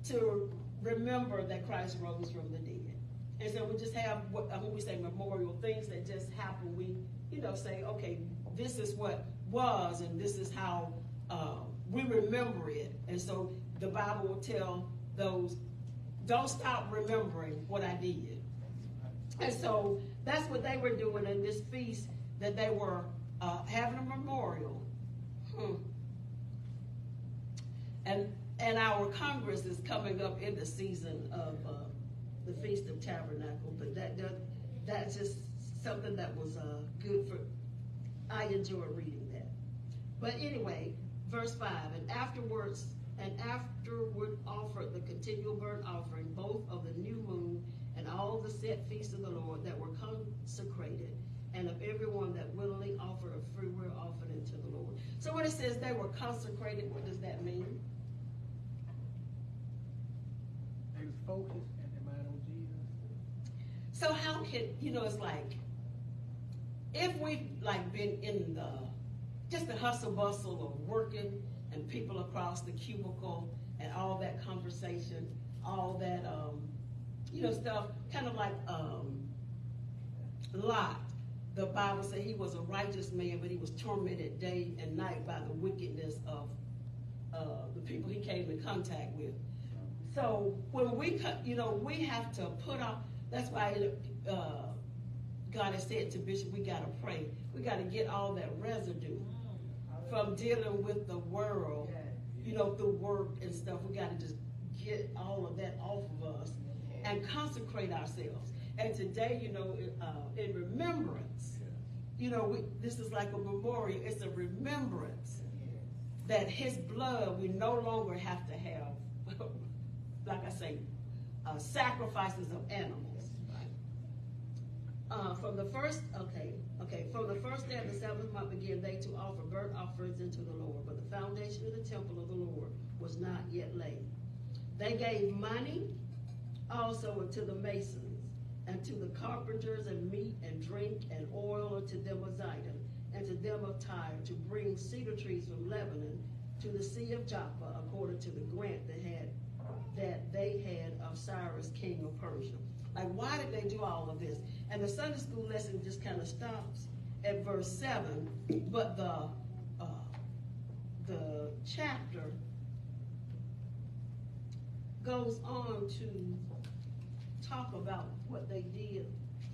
[SPEAKER 4] to remember that Christ rose from the dead. And so we just have what when we say memorial things that just happen, we you know say, okay, this is what was, and this is how uh, we remember it. And so the Bible will tell those, don't stop remembering what I did. And so that's what they were doing in this feast that they were uh, having a memorial. Hmm. And and our Congress is coming up in the season of uh, the Feast of Tabernacle, but that, that that's just something that was uh, good for. I enjoy reading. But anyway, verse five, and afterwards, and afterward offered the continual burnt offering, both of the new moon and all the set feasts of the Lord that were consecrated, and of everyone that willingly offered a freewill offering unto the Lord. So when it says they were consecrated, what does that mean?
[SPEAKER 2] They was focused and their mind on Jesus.
[SPEAKER 4] So how can you know? It's like if we've like been in the just the hustle bustle of working and people across the cubicle and all that conversation, all that um, you know stuff, kind of like um, Lot. The Bible said he was a righteous man, but he was tormented day and night by the wickedness of uh, the people he came in contact with. So when we, you know, we have to put off. That's why uh, God has said to Bishop, we got to pray. We got to get all that residue from dealing with the world, you know, through work and stuff. We got to just get all of that off of us and consecrate ourselves. And today, you know, uh, in remembrance, you know, we, this is like a memorial. It's a remembrance that His blood we no longer have to have, like I say, uh, sacrifices of animals. Uh, from the first, okay, okay, from the first day of the seventh month began they to offer burnt offerings unto the Lord, but the foundation of the temple of the Lord was not yet laid. They gave money also unto the masons, and to the carpenters, and meat and drink and oil unto them of Zidon, and to them of Tyre, to bring cedar trees from Lebanon to the sea of Joppa, according to the grant that had that they had of Cyrus, king of Persia. Like, why did they do all of this? And the Sunday school lesson just kind of stops at verse seven, but the uh, the chapter goes on to talk about what they did.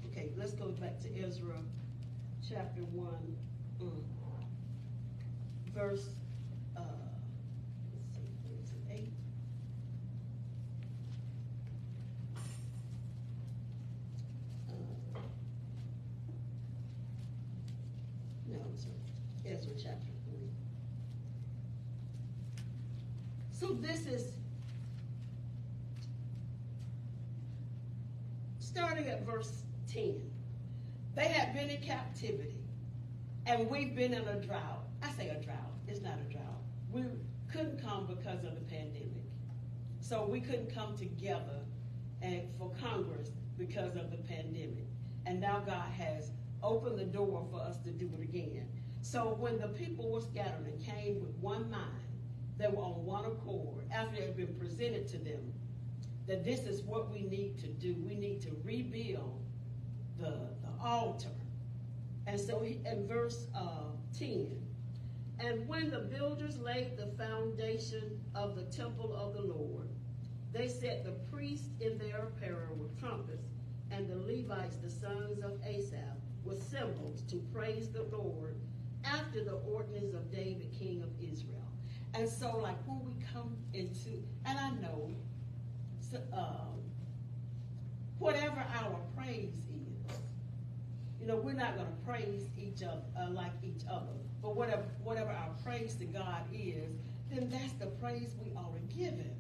[SPEAKER 4] Okay, let's go back to Ezra, chapter one, mm, verse. Uh, let's see, where is it? Eight. Uh, No, I'm sorry, Ezra chapter three. So this is starting at verse 10. They had been in captivity, and we've been in a drought. I say a drought, it's not a drought. We couldn't come because of the pandemic. So we couldn't come together and for Congress because of the pandemic. And now God has opened the door for us to do it again. So when the people were scattered and came with one mind, they were on one accord after it had been presented to them that this is what we need to do. We need to rebuild the, the altar. And so he, in verse uh, 10, and when the builders laid the foundation of the temple of the Lord, they set the priests in their apparel with trumpets, and the Levites, the sons of Asaph, with cymbals to praise the Lord after the ordinance of David, king of Israel. And so, like when we come into, and I know, so, um, whatever our praise is, you know, we're not going to praise each other uh, like each other, but whatever whatever our praise to God is, then that's the praise we are to give Him.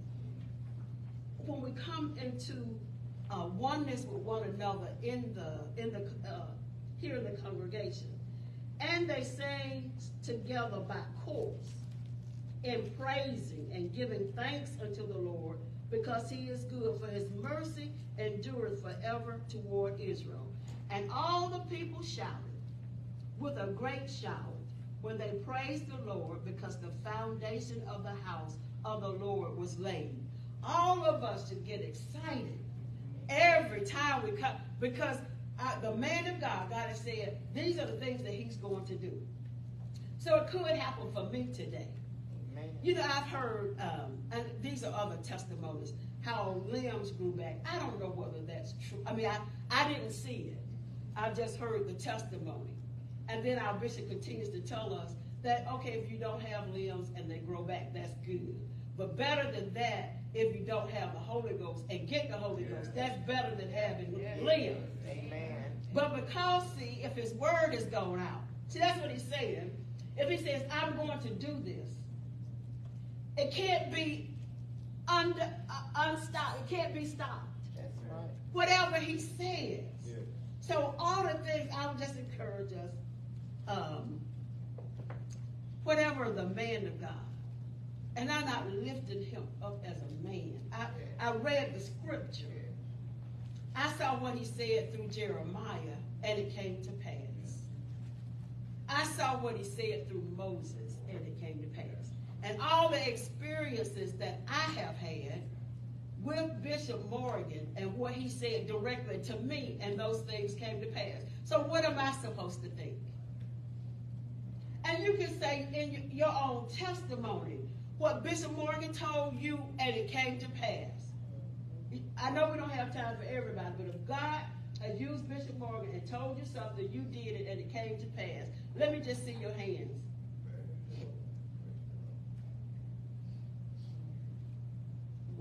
[SPEAKER 4] When we come into uh, oneness with one another in the in the uh, here in the congregation, and they sang together by chorus in praising and giving thanks unto the Lord because he is good, for his mercy endureth forever toward Israel. And all the people shouted with a great shout when they praised the Lord because the foundation of the house of the Lord was laid. All of us should get excited every time we come because uh, the man of God, God has said, these are the things that he's going to do. So it could happen for me today. You know, I've heard, um, and these are other testimonies, how limbs grew back. I don't know whether that's true. I mean, I, I didn't see it. I just heard the testimony. And then our bishop continues to tell us that, okay, if you don't have limbs and they grow back, that's good. But better than that, if you don't have the Holy Ghost and get the Holy Ghost, that's better than having limbs.
[SPEAKER 2] Amen.
[SPEAKER 4] But because, see, if his word is going out, see, that's what he's saying. If he says, I'm going to do this, it can't be under, uh, unstopped. It can't be stopped.
[SPEAKER 2] That's right.
[SPEAKER 4] Whatever he says. So all the things, I would just encourage us, um, whatever the man of God, and I'm not lifting him up as a man. I, I read the scripture. I saw what he said through Jeremiah, and it came to pass. I saw what he said through Moses, and it came to pass. And all the experiences that I have had with Bishop Morgan and what he said directly to me, and those things came to pass. So, what am I supposed to think? And you can say in your own testimony what Bishop Morgan told you, and it came to pass. I know we don't have time for everybody, but if God has used Bishop Morgan and told you something, you did it, and it came to pass. Let me just see your hands.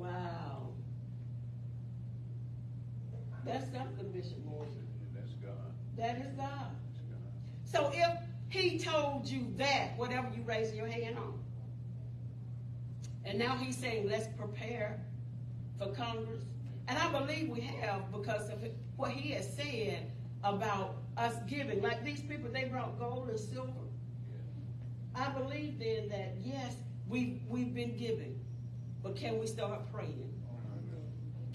[SPEAKER 4] Wow. That's something, Bishop Morgan.
[SPEAKER 1] That's God.
[SPEAKER 4] That is God.
[SPEAKER 1] That's God.
[SPEAKER 4] So if he told you that, whatever you raise your hand on, and now he's saying, let's prepare for Congress. And I believe we have because of what he has said about us giving. Like these people, they brought gold and silver. I believe then that yes, we we've been giving, but can we start praying?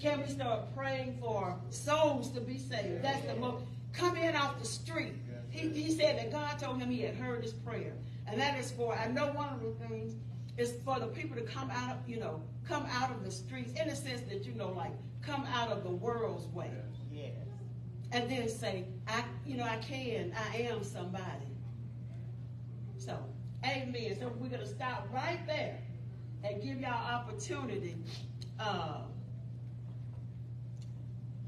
[SPEAKER 4] Can we start praying for souls to be saved? That's the most. Come in off the street. He, he said that God told him he had heard his prayer, and that is for. I know one of the things is for the people to come out of you know come out of the streets in the sense that you know like come out of the world's way,
[SPEAKER 2] Yes.
[SPEAKER 4] and then say I you know I can I am somebody. So, amen. So we're gonna stop right there and give y'all opportunity. Uh,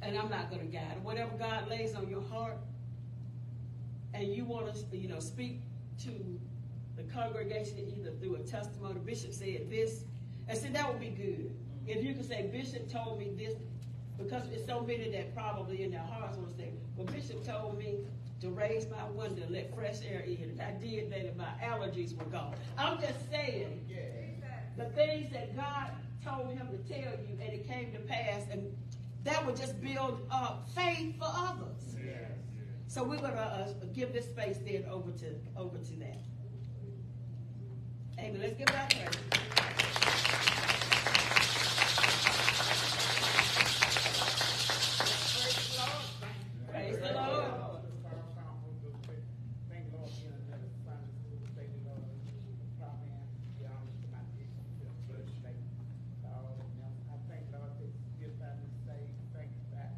[SPEAKER 4] and I'm not gonna guide it. Whatever God lays on your heart, and you want to, you know, speak to the congregation either through a testimony. Bishop said this, and said that would be good. If you could say, Bishop told me this, because it's so many that probably in their hearts want to say, well, Bishop told me to raise my window, let fresh air in. If I did that, and my allergies were gone. I'm just saying the things that God told him to tell you, and it came to pass, and that would just build up faith for others. So we're gonna uh, give this space then over to over to that. Amen. Let's give that praise. Praise the Lord.
[SPEAKER 6] Thank the Lord for being another Sunday school. Thank the Lord for the proper and the honor to my bishop, Bill Church. Thank you all of them. I thank the Lord that you give time to say, thank you that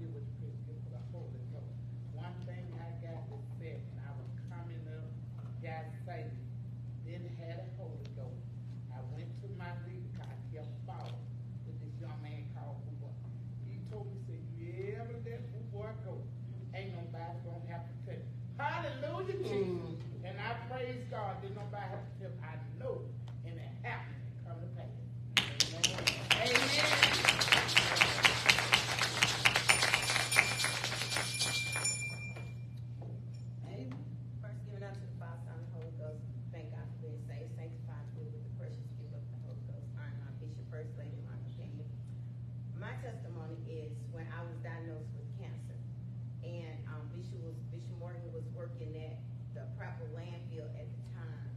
[SPEAKER 6] do what you could do for the Holy Ghost. One thing I got to say, when I was coming up, got saved, didn't have the Holy Ghost. I went to God, didn't nobody have to tell, I know, and it happened, come to pass.
[SPEAKER 2] Amen. Amen.
[SPEAKER 7] First, giving out to the Father, Son, and Holy Ghost. Thank God for being saved, sanctified, filled with the precious gift of the Holy Ghost. Honor our Bishop, First Lady, my opinion. My testimony is when I was diagnosed with cancer, and um, Bishop was Bishop Morgan was working at the proper landfill at the time,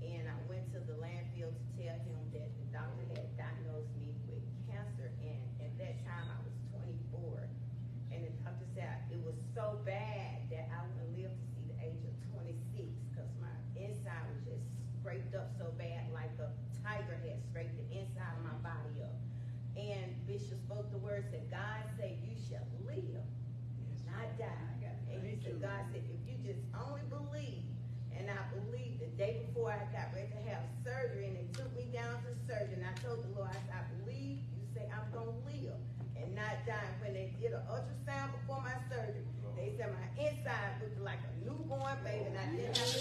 [SPEAKER 7] and I went to the landfill to tell him that the doctor had diagnosed me with cancer, and at that time I was 24, and the doctor said it was so bad that I wouldn't live to see the age of 26 because my inside was just scraped up so bad, like a tiger had scraped the inside of my body up. And Bishop words that God said, "You shall live, not die." And he said, "God said, if you just only believe." And I believed the day before I got ready to have surgery, and they took me down to surgery. And I told the Lord, I said, "I believe you say I'm gonna live and not die." When they did an ultrasound before my surgery, they said my inside looked like a newborn baby, and I didn't have to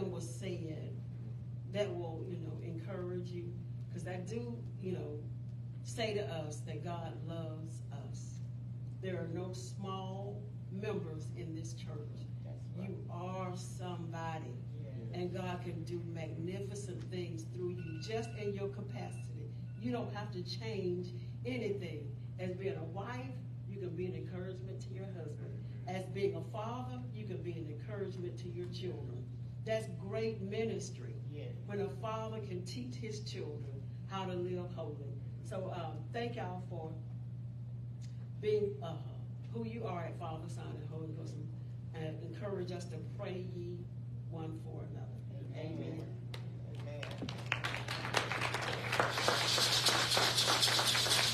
[SPEAKER 4] something was said that will, you know, encourage you. Because I do, you know, say to us that God loves us. There are no small members in this church. You are somebody. And God can do magnificent things through you just in your capacity. You don't have to change anything. As being a wife, you can be an encouragement to your husband. As being a father, you can be an encouragement to your children. That's great ministry. When a father can teach his children how to live holy. So um, thank y'all for being uh, who you are at Father, Son, and Holy Ghost, and encourage us to pray ye one for another. Amen.
[SPEAKER 1] Good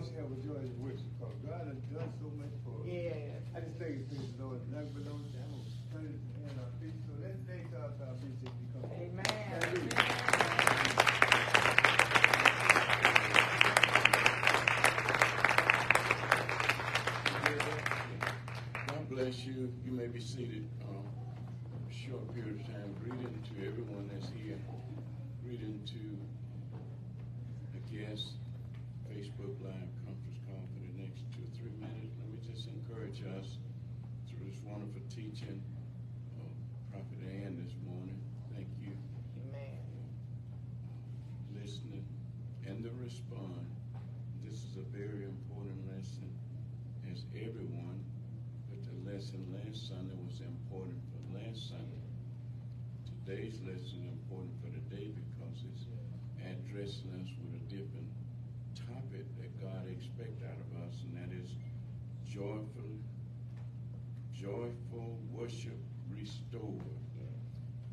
[SPEAKER 1] And we always have a joy is worship because God has done so much for us.
[SPEAKER 6] Yeah.
[SPEAKER 1] I just thank you, praise the Lord. Not but those that will turn his hand on our feet. So let's thank God for our bishop because.
[SPEAKER 6] Amen.
[SPEAKER 1] Hallelujah.
[SPEAKER 8] God bless you. You may be seated. Um, short period of time. Greeting to everyone that's here. Greeting to the guests. Facebook Live conference call for the next two or three minutes. Let me just encourage us through this wonderful teaching of Prophet Ann this morning. Thank you.
[SPEAKER 6] Amen.
[SPEAKER 8] listening and the respond. This is a very important lesson as everyone, but the lesson last Sunday was important for last Sunday. Today's lesson is important for today because it's addressing us with a different topic that God expects out of us, and that is joyful, joyful worship restored.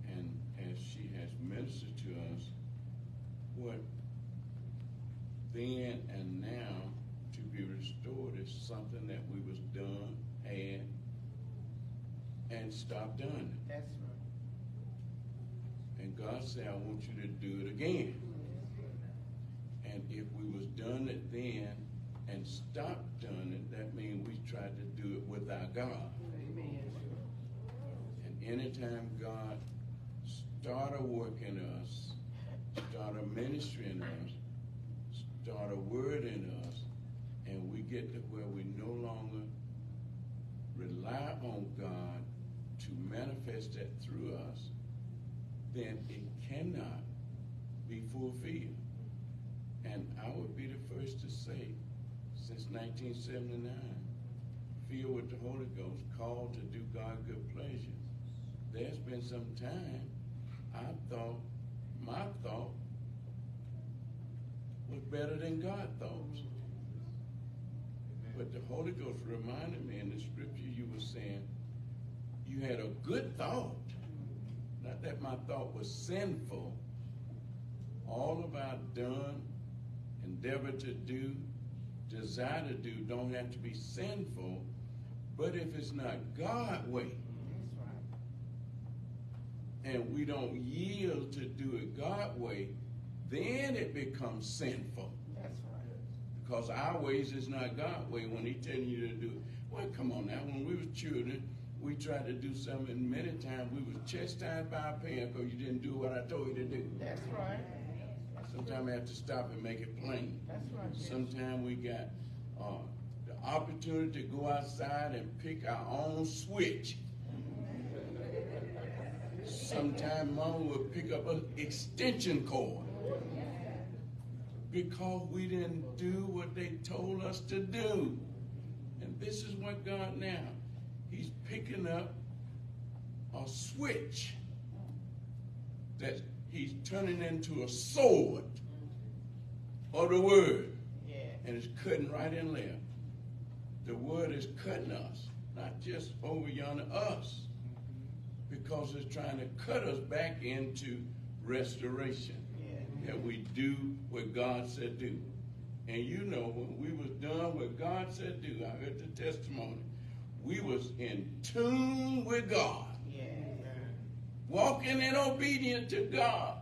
[SPEAKER 8] And as she has ministered to us, what then and now to be restored is something that we was done, had, and stopped done.
[SPEAKER 6] That's right.
[SPEAKER 8] And God said, I want you to do it again. And if we was done it then and stopped doing it, that means we tried to do it without God.
[SPEAKER 6] Amen.
[SPEAKER 8] And anytime God start a work in us, start a ministry in us, start a word in us, and we get to where we no longer rely on God to manifest that through us, then it cannot be fulfilled. And I would be the first to say, since 1979, filled with the Holy Ghost, called to do God good pleasure. There's been some time I thought my thought was better than God thoughts. But the Holy Ghost reminded me in the scripture you were saying, you had a good thought. Not that my thought was sinful. All of our done, endeavor to do, desire to do don't have to be sinful, But if it's not God way,
[SPEAKER 6] That's right.
[SPEAKER 8] and we don't yield to do it God way, then it becomes sinful.
[SPEAKER 6] That's right.
[SPEAKER 8] Because our ways is not God way when He telling you to do it. Well, come on now. When we were children, we tried to do something, and many times we was chastised by our parents because you didn't do what I told you to do.
[SPEAKER 6] That's right.
[SPEAKER 8] Sometimes I have to stop and make it plain.
[SPEAKER 6] That's right.
[SPEAKER 8] Sometimes we got uh, the opportunity to go outside and pick our own switch. Sometimes mom would pick up an extension cord because we didn't do what they told us to do. And this is what God now, He's picking up a switch that He's turning into a sword of the Word
[SPEAKER 6] Yeah.
[SPEAKER 8] and it's cutting right and left. The word is cutting us, not just over yonder us, mm-hmm. because it's trying to cut us back into restoration.
[SPEAKER 6] Yeah.
[SPEAKER 8] That we do what God said do. And you know, when we was done what God said do, I heard the testimony. We was in tune with God. Walking in obedience to God.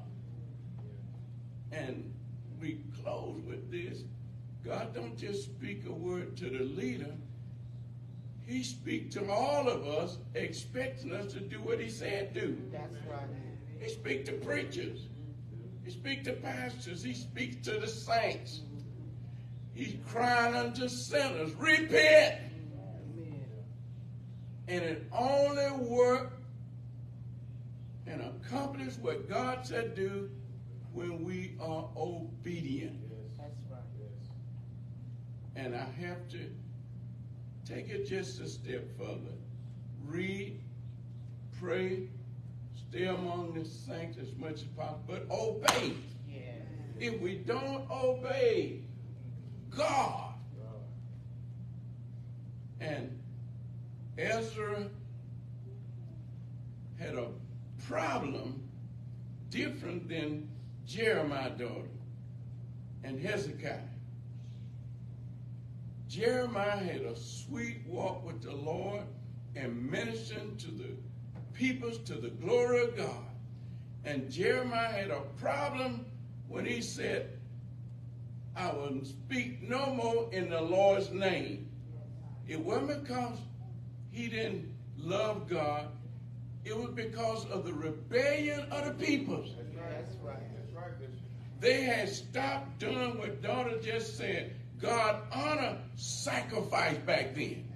[SPEAKER 8] And we close with this. God don't just speak a word to the leader. He speaks to all of us, expecting us to do what he said do.
[SPEAKER 6] That's right.
[SPEAKER 8] He speaks to preachers. He speaks to pastors. He speaks to the saints. He's crying unto sinners, repent.
[SPEAKER 6] Amen.
[SPEAKER 8] And it only work and accomplish what God said do when we are obedient.
[SPEAKER 6] That's right.
[SPEAKER 8] And I have to take it just a step further. Read, pray, stay among the saints as much as possible, but obey.
[SPEAKER 6] Yeah.
[SPEAKER 8] If we don't obey God, and Ezra had a problem different than Jeremiah daughter and Hezekiah. Jeremiah had a sweet walk with the Lord and ministering to the peoples to the glory of God. And Jeremiah had a problem when he said, I will speak no more in the Lord's name. It wasn't because he didn't love God, it was because of the rebellion of the peoples.
[SPEAKER 6] That's right. That's right. That's right.
[SPEAKER 8] They had stopped doing what daughter just said. God honored sacrifice back then.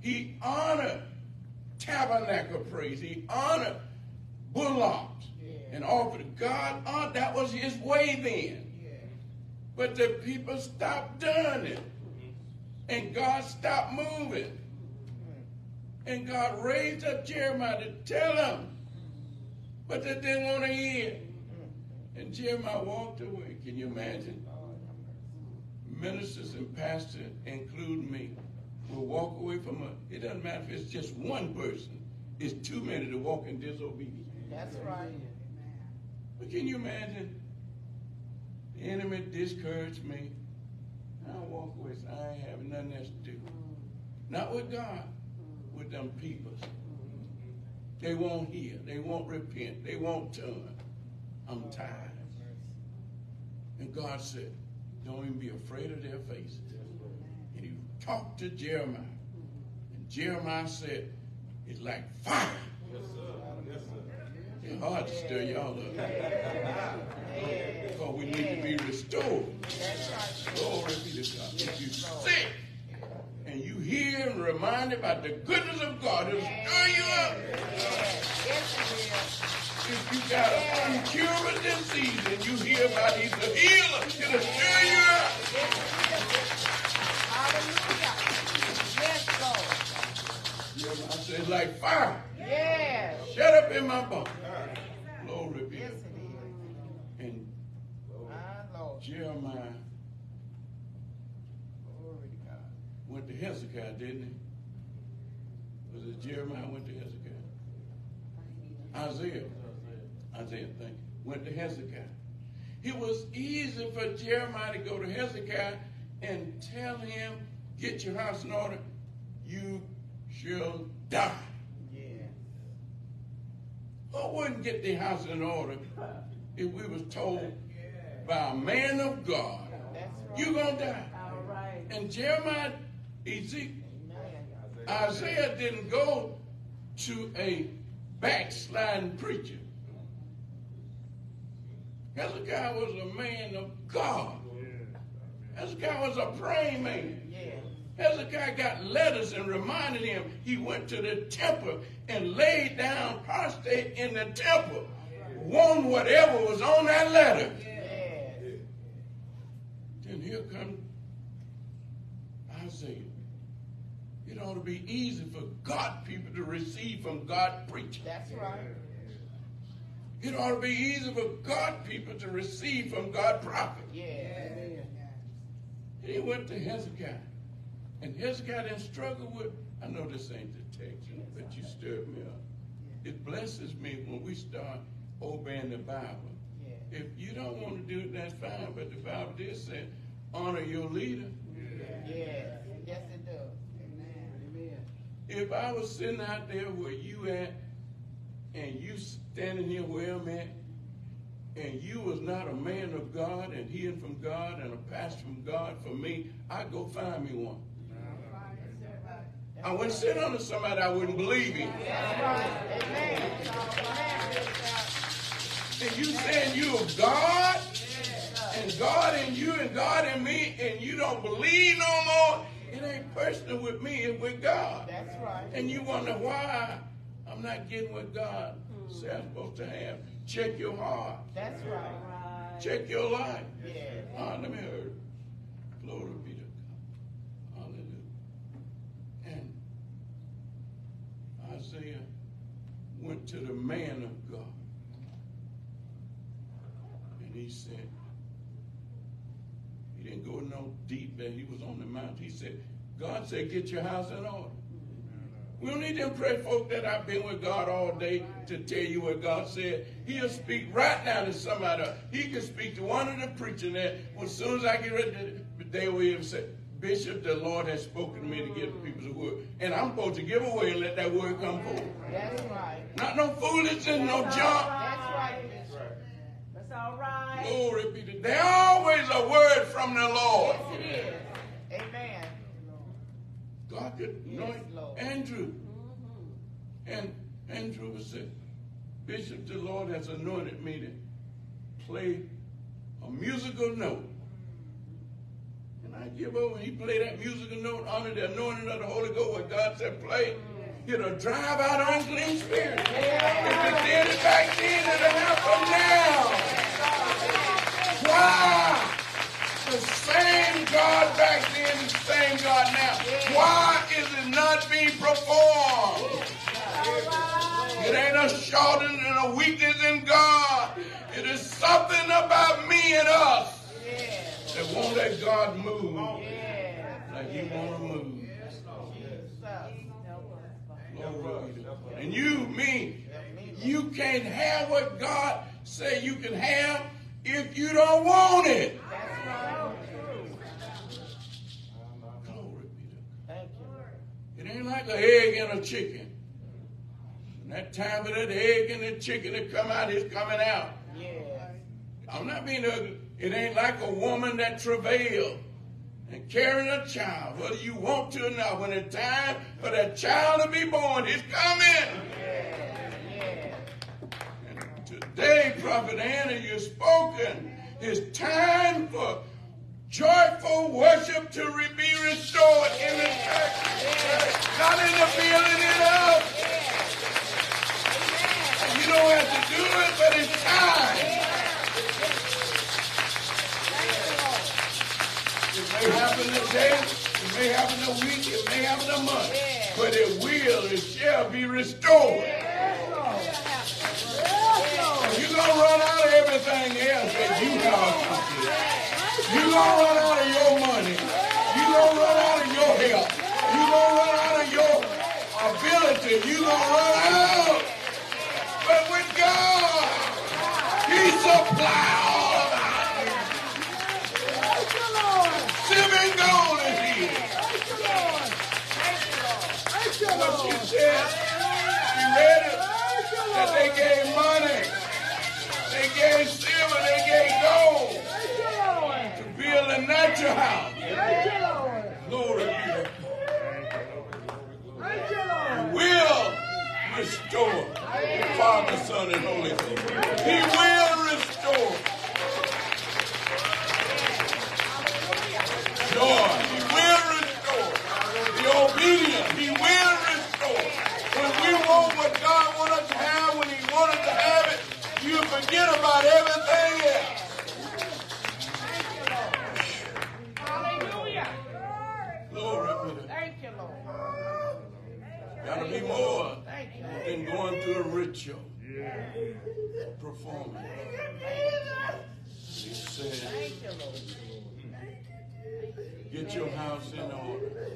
[SPEAKER 8] He honored tabernacle praise. He honored bullocks and offered. God honored, that was his way then. But the people stopped doing it. And God stopped moving. And God raised up Jeremiah to tell them. But they didn't want to hear. And Jeremiah walked away. Can you imagine? Ministers and pastors, including me, will walk away from a. It doesn't matter if it's just one person. It's too many to walk in disobedience.
[SPEAKER 6] That's right.
[SPEAKER 8] But can you imagine? The enemy discouraged me. I walk away. I ain't having nothing else to do. Not with God, with them people. They won't hear. They won't repent. They won't turn. I'm tired. And God said, don't even be afraid of their faces. And he talked to Jeremiah. And Jeremiah said, it's like fire. It's hard to stir y'all up. Because we need to be restored. Glory be to God. If you sick hear and reminded about the goodness of God, it'll stir you up. If you got an incurable disease and you hear about he's a healer, it'll stir you up. I said, it's like fire.
[SPEAKER 6] Yes.
[SPEAKER 8] Shut up in my bones. Glory be
[SPEAKER 6] Yes,
[SPEAKER 8] to God. And
[SPEAKER 6] Lord.
[SPEAKER 8] Jeremiah
[SPEAKER 6] Glory to God.
[SPEAKER 8] Went to Hezekiah, didn't he? Was it Jeremiah went to Hezekiah? Isaiah. Isaiah, thank you. Went to Hezekiah. It was easy for Jeremiah to go to Hezekiah and tell him, get your house in order. You shall die.
[SPEAKER 6] Yeah.
[SPEAKER 8] I wouldn't get the house in order if we was told by a man of God,
[SPEAKER 6] right.
[SPEAKER 8] you're gonna die.
[SPEAKER 2] All right.
[SPEAKER 8] And Jeremiah, Ezekiel. Isaiah didn't go to a backsliding preacher. Hezekiah was a man of God. Hezekiah was a praying man. Hezekiah got letters and reminded him he went to the temple and laid down prostrate in the temple, won whatever was on that letter. Then here comes Isaiah. It ought to be easy for God people to receive from God preachers.
[SPEAKER 6] That's right.
[SPEAKER 8] It ought to be easy for God people to receive from God prophets.
[SPEAKER 6] Yeah.
[SPEAKER 8] He went to Hezekiah. And Hezekiah didn't struggle with, I know this ain't the text, but you stirred me up. It blesses me when we start obeying the Bible. If you don't want to do it, that's fine, but the Bible did say, honor your leader.
[SPEAKER 6] Yeah. Yes, it does.
[SPEAKER 8] If I was sitting out there where you at, and you standing here where I'm at, and you was not a man of God and hearing from God and a pastor from God for me, I'd go find me one. I wouldn't sit under somebody I wouldn't believe in. And you saying you of God, and God in you and God in me, and you don't believe no more, it ain't personal with me, it's with God.
[SPEAKER 6] That's right.
[SPEAKER 8] And you wonder why I'm not getting what God said I'm supposed to have. Check your heart.
[SPEAKER 6] That's right.
[SPEAKER 2] Right.
[SPEAKER 8] Check your life.
[SPEAKER 6] Yeah.
[SPEAKER 8] Ah, let me hear it. Glory be to God. Hallelujah. And Isaiah went to the man of God. And he said, he didn't go no deep there. He was on the mountain. He said, God said, get your house in order. We don't need them pray folk that I've been with God all day to tell you what God said. He'll speak right now to somebody. He can speak to one of the preachers there. As soon as I get ready, they will even say, Bishop, the Lord has spoken to me to give people the word. And I'm supposed to give away and let that word come forth.
[SPEAKER 6] That's right.
[SPEAKER 8] Not no foolishness, no junk.
[SPEAKER 6] That's right.
[SPEAKER 2] That's all right.
[SPEAKER 8] Glory be to There's always a word from the Lord.
[SPEAKER 6] Yes, it is.
[SPEAKER 8] God could anoint
[SPEAKER 6] Yes.
[SPEAKER 8] Andrew. Mm-hmm. And Andrew was said, Bishop, the Lord has anointed me to play a musical note. Mm-hmm. And I give over, he played that musical note under the anointing of the Holy Ghost, what God said play. Mm-hmm. It'll drive out unclean spirits. If it did it back then, it'll happen now. Why? The same God back then same God now. Why is it not being performed? It ain't a shortage and a weakness in God. It is something about me and us that won't let God move like He want to move. And you, me, you can't have what God say you can have if you don't want it. Ain't like an egg and a chicken. And that time for that egg and the chicken to come out is coming out.
[SPEAKER 6] Yeah.
[SPEAKER 8] I'm not being ugly. It ain't like a woman that travail and carrying a child, whether you want to or not. When the time for that child to be born is coming.
[SPEAKER 6] Yeah.
[SPEAKER 8] And today, Prophet Anna, you've spoken. It's time for joyful worship to be restored in the church. Not in the building it up. You don't have to do it, but it's time. It may happen today, it may happen a week, it may happen a month, but it will, it shall be restored. You're gonna run out of everything else that you got You're gonna run out of your money. You're gonna run out of your health. You're gonna run out of your ability. You're gonna run out. But with God, He supply all of our Silver and gold is here. what she said? She read it. That they gave money. They gave silver. They gave gold to build a natural house. Glory be to God. He will restore the Father, Son, and Holy Ghost. He will restore joy. He will restore the obedience. He will restore. When we want what God wants us to have, when He wants us to have it, you forget about everything else. Glory to
[SPEAKER 6] Thank you, Lord.
[SPEAKER 8] Gotta be more
[SPEAKER 6] Thank you.
[SPEAKER 8] than going to a ritual performance. He said,
[SPEAKER 6] Thank you, Lord.
[SPEAKER 8] get your house in order.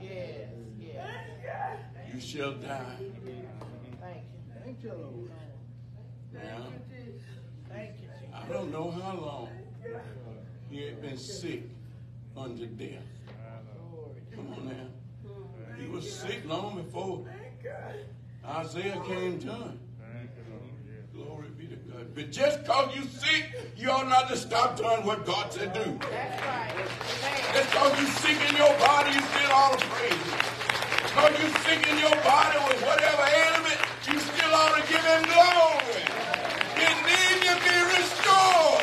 [SPEAKER 6] Yes, yes.
[SPEAKER 8] You shall die.
[SPEAKER 6] Thank you.
[SPEAKER 8] Now,
[SPEAKER 6] Thank you, Jesus. Thank you, Jesus.
[SPEAKER 8] I don't know how long he had been sick unto death. Come on now. He was sick long before Isaiah came to him. Glory be to God. But just because you sick, you ought not to stop doing what God said do.
[SPEAKER 6] That's right.
[SPEAKER 8] Just because you sick in your body, you still ought to praise. Because you sick in your body with whatever ailment, you still ought to give Him glory. You need to be restored.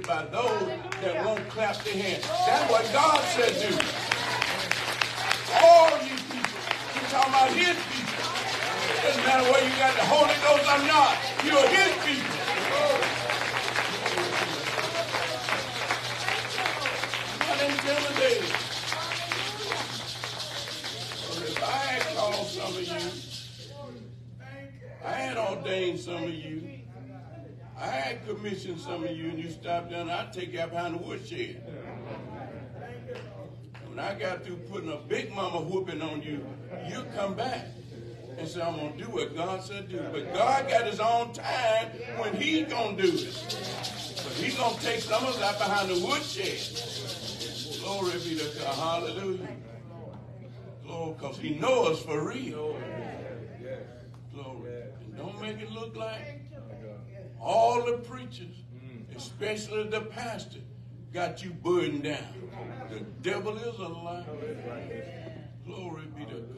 [SPEAKER 8] Intimidated by those that won't clap their hands. That's what God said do. All you people, He's talking about His people. Doesn't matter whether you got the Holy Ghost or not. You're His people. Not intimidated. But if I had called some of you, I had ordained some of you, I had commissioned some of you, and you stopped down, I'd take you out behind the woodshed. When I got through putting a big mama whooping on you, you come back and say, I'm gonna do what God said do. But God got his own time when he's gonna do it. But he gonna take some of us out behind the woodshed. Glory be to God. Hallelujah. Glory, because he knows for real. Glory. And don't make it look like all the preachers, especially the pastor, got you burdened down. The devil is a lie. Glory be to God.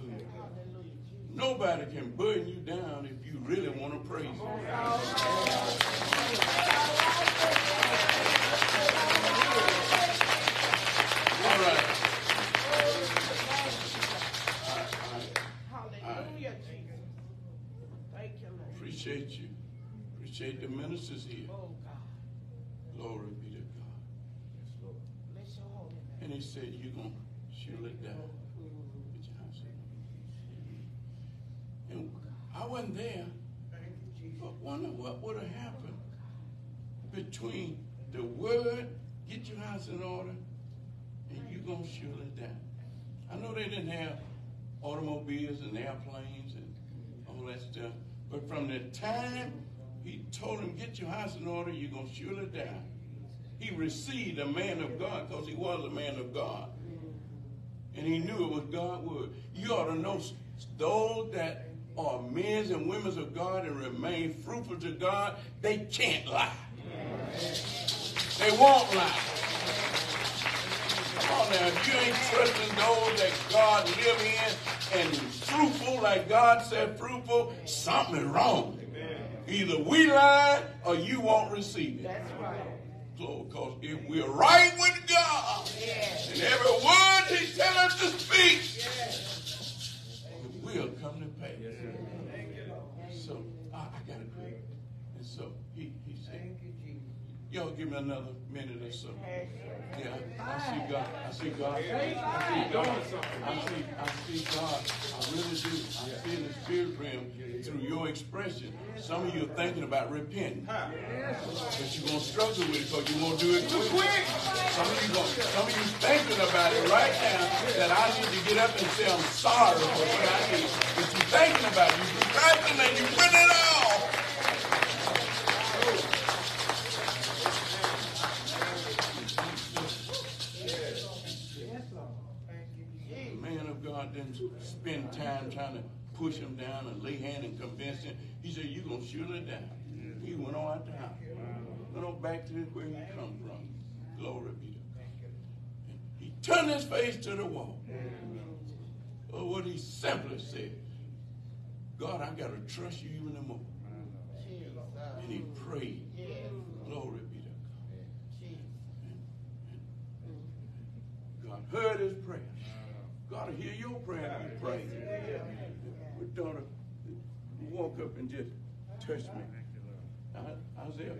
[SPEAKER 8] Nobody can burden you down if you really want to praise him. All right.
[SPEAKER 6] Hallelujah, Jesus. Thank you, Lord.
[SPEAKER 8] Appreciate you. Appreciate the ministers here.
[SPEAKER 6] Oh, God.
[SPEAKER 8] Glory be to God.
[SPEAKER 6] Bless your holy name.
[SPEAKER 8] And he said, You're going. Get your house in. And I wasn't there, but wonder what would have happened between the word, get your house in order, and you're gonna shoot it down. I know they didn't have automobiles and airplanes and all that stuff, but from the time he told him, get your house in order, you're gonna surely die. He received a man of God because he was a man of God. And he knew it was God's word. You ought to know those that are men and women of God and remain fruitful to God, they can't lie. They won't lie. Come on now, if you ain't trusting those that God live in and fruitful like God said fruitful, something wrong. Either we lie or you won't receive it.
[SPEAKER 2] That's right.
[SPEAKER 8] So, because if we're right with God, and every word He tells us to speak, it will come to pass. So, I, I got to pray. And so, he, he said, y'all give me another minute or so. Yeah, I see God. I see God. I see God. I see, I see God. I really do. I see the spirit realm through your expression. Some of you are thinking about repenting. But you're going to struggle with it because you won't do it too quick. Some of you going some of you thinking about it right now that I need to get up and say I'm sorry for what I did. But you're thinking about it. You're procrastinating. You're putting it off. Of God didn't spend time trying to push him down and lay hand and convince him. He said, you're going to surely die. He went on out the house. Went on back to where he come from. Glory be to God. And He turned his face to the wall. But what he simply said, God, I got to trust you even more. And he prayed. Glory be to God. And God heard his prayer. God will hear your prayer if you pray. My daughter walk up and just touch me. I- Isaiah,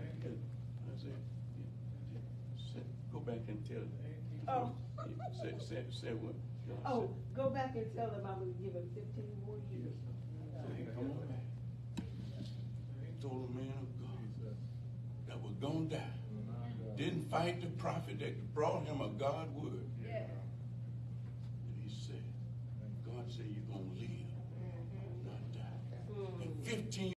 [SPEAKER 8] Isaiah, yeah, say- go back and tell. him.
[SPEAKER 2] Oh.
[SPEAKER 8] Yeah, Say, say, say what? God
[SPEAKER 2] Oh, go back and tell them I'm gonna give him fifteen more years.
[SPEAKER 8] said. Come on back. Told the man of God that was gonna die. Didn't fight the prophet that brought him a God word. And he said, God said you're gonna live, mm-hmm. not die. Mm-hmm. And 15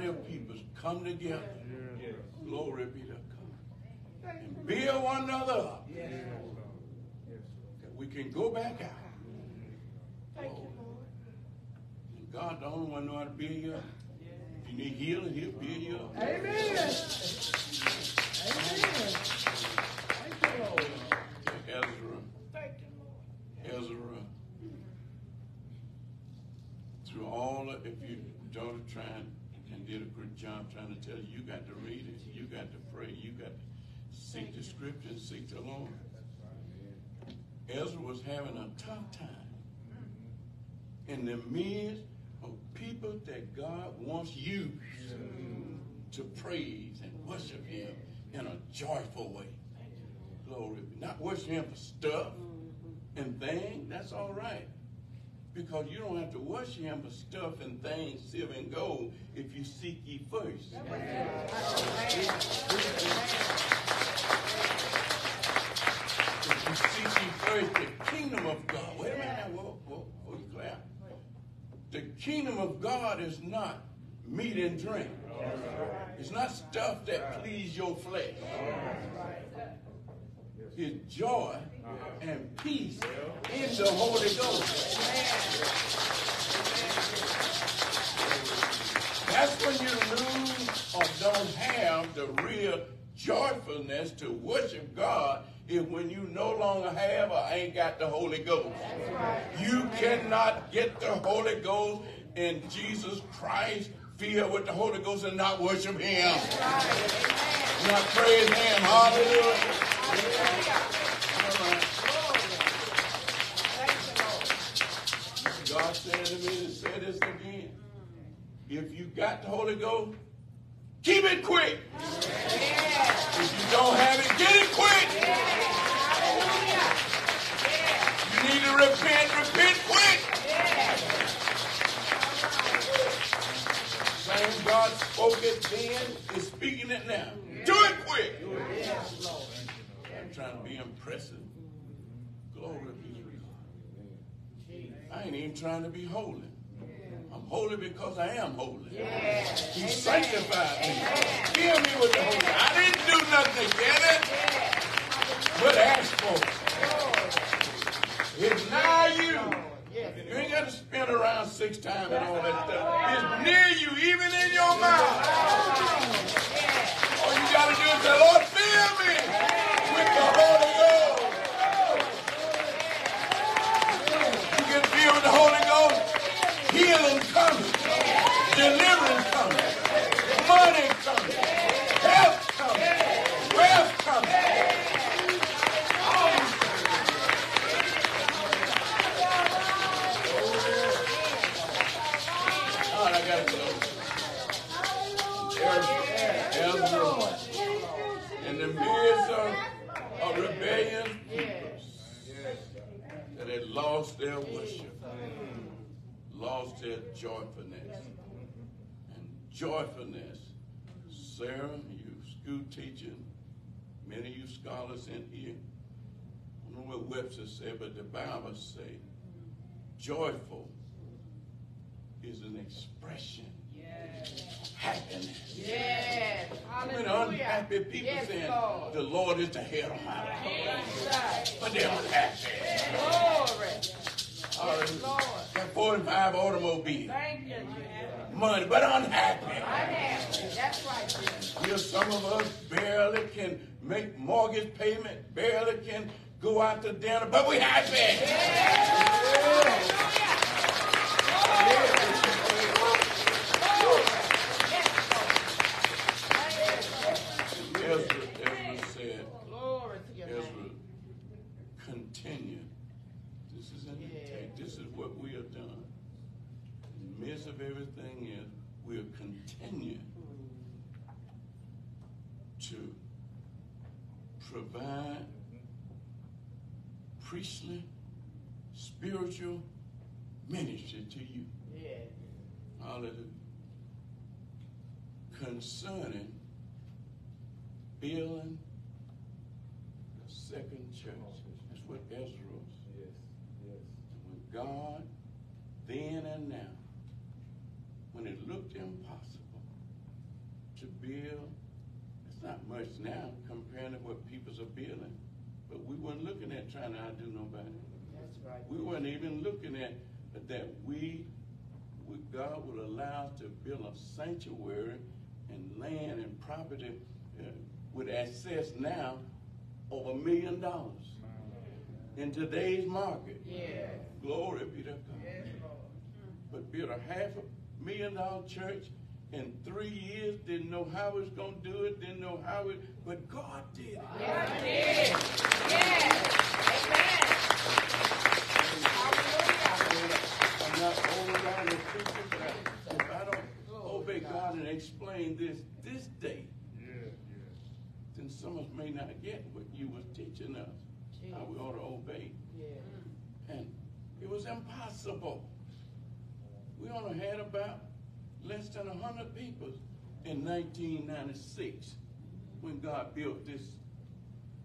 [SPEAKER 8] body of people come together. Yes. Glory be to God. And build one another up. Yes. That we can go back out. Thank Lord. you, Lord. And God the only one know how to build you. If you need healing, he'll build you up.
[SPEAKER 2] Amen.
[SPEAKER 8] Amen.
[SPEAKER 9] Thank you, Lord.
[SPEAKER 8] Ezra. Thank you, Lord. Ezra through all of, if you don't try and did a good job trying to tell you, you got to read it, you got to pray, you got to seek the scripture and seek the Lord. Ezra was having a tough time in the midst of people that God wants you to praise and worship Him in a joyful way. Glory. Not worship Him for stuff and things, that's all right. Because you don't have to worship Him for stuff and things, silver and gold, if you seek ye first. If you seek ye first the kingdom of God. Wait a minute, whoa, whoa, whoa, you clap. The kingdom of God is not meat and drink. It's not stuff that please your flesh. Joy and peace in the Holy Ghost. That's when you lose or don't have the real joyfulness to worship God is when you no longer have or ain't got the Holy Ghost. You cannot get the Holy Ghost in Jesus Christ filled with the Holy Ghost and not worship Him. Not praise Him. Hallelujah. God said to me to say this again. If you got the Holy Ghost, keep it quick. If you don't have it, get it quick. You need to repent, repent quick. Same God spoke it then is speaking it now. Do it quick. Trying to be impressive. Glory be. I ain't even trying to be holy. I'm holy because I am holy. He sanctified me. Fill me with the Holy I didn't do nothing to get it, but ask for it. It's now you. You ain't got to spin around six times and all that stuff. It's near you, even in your mouth. All you got to do is say, Lord, fill me lost their worship, lost their joyfulness. And joyfulness, Sarah, you school teaching, many of you scholars in here, I don't know what Webster said, but the Bible say, joyful is an expression happiness.
[SPEAKER 2] Yes. Hallelujah.
[SPEAKER 8] unhappy people
[SPEAKER 2] Yes,
[SPEAKER 8] saying,
[SPEAKER 2] Lord.
[SPEAKER 8] the Lord is the head of my life.
[SPEAKER 2] Yes,
[SPEAKER 8] But they're unhappy.
[SPEAKER 2] Glory.
[SPEAKER 8] Hallelujah.
[SPEAKER 2] Lord.
[SPEAKER 8] Got four and five automobiles.
[SPEAKER 2] Thank you,
[SPEAKER 8] Money, but unhappy.
[SPEAKER 2] Unhappy. That's right.
[SPEAKER 8] Here, some of us barely can make mortgage payment, barely can go out to dinner, but we happy. Ezra, Ezra said,
[SPEAKER 2] Glory to your
[SPEAKER 8] Ezra,
[SPEAKER 2] name.
[SPEAKER 8] continue. This is in the text. This is what we have done. In the midst of everything is we'll continue to provide priestly, spiritual ministry to you.
[SPEAKER 2] Yes.
[SPEAKER 8] Hallelujah. Concerning building the second church. That's what Ezra was.
[SPEAKER 5] Yes, yes.
[SPEAKER 8] When God, then and now, when it looked impossible to build, it's not much now compared to what people's are building, but we weren't looking at trying to outdo nobody.
[SPEAKER 2] That's right.
[SPEAKER 8] We weren't even looking at that we, we God would allow us to build a sanctuary and land and property uh, with access now over a million dollars in today's market. Glory be to God.
[SPEAKER 2] Yes.
[SPEAKER 8] But build a half a million dollar church in three years, didn't know how it was gonna do it, didn't know how it, but God did it.
[SPEAKER 2] Yes. Yes. Amen.
[SPEAKER 8] I'm not overriding the preacher, but if I don't obey God and explain this this day, Yeah, yeah. then some of us may not get what you was teaching us, how we ought to obey. Yeah. And it was impossible. We only had about less than a hundred people in nineteen ninety-six when God built this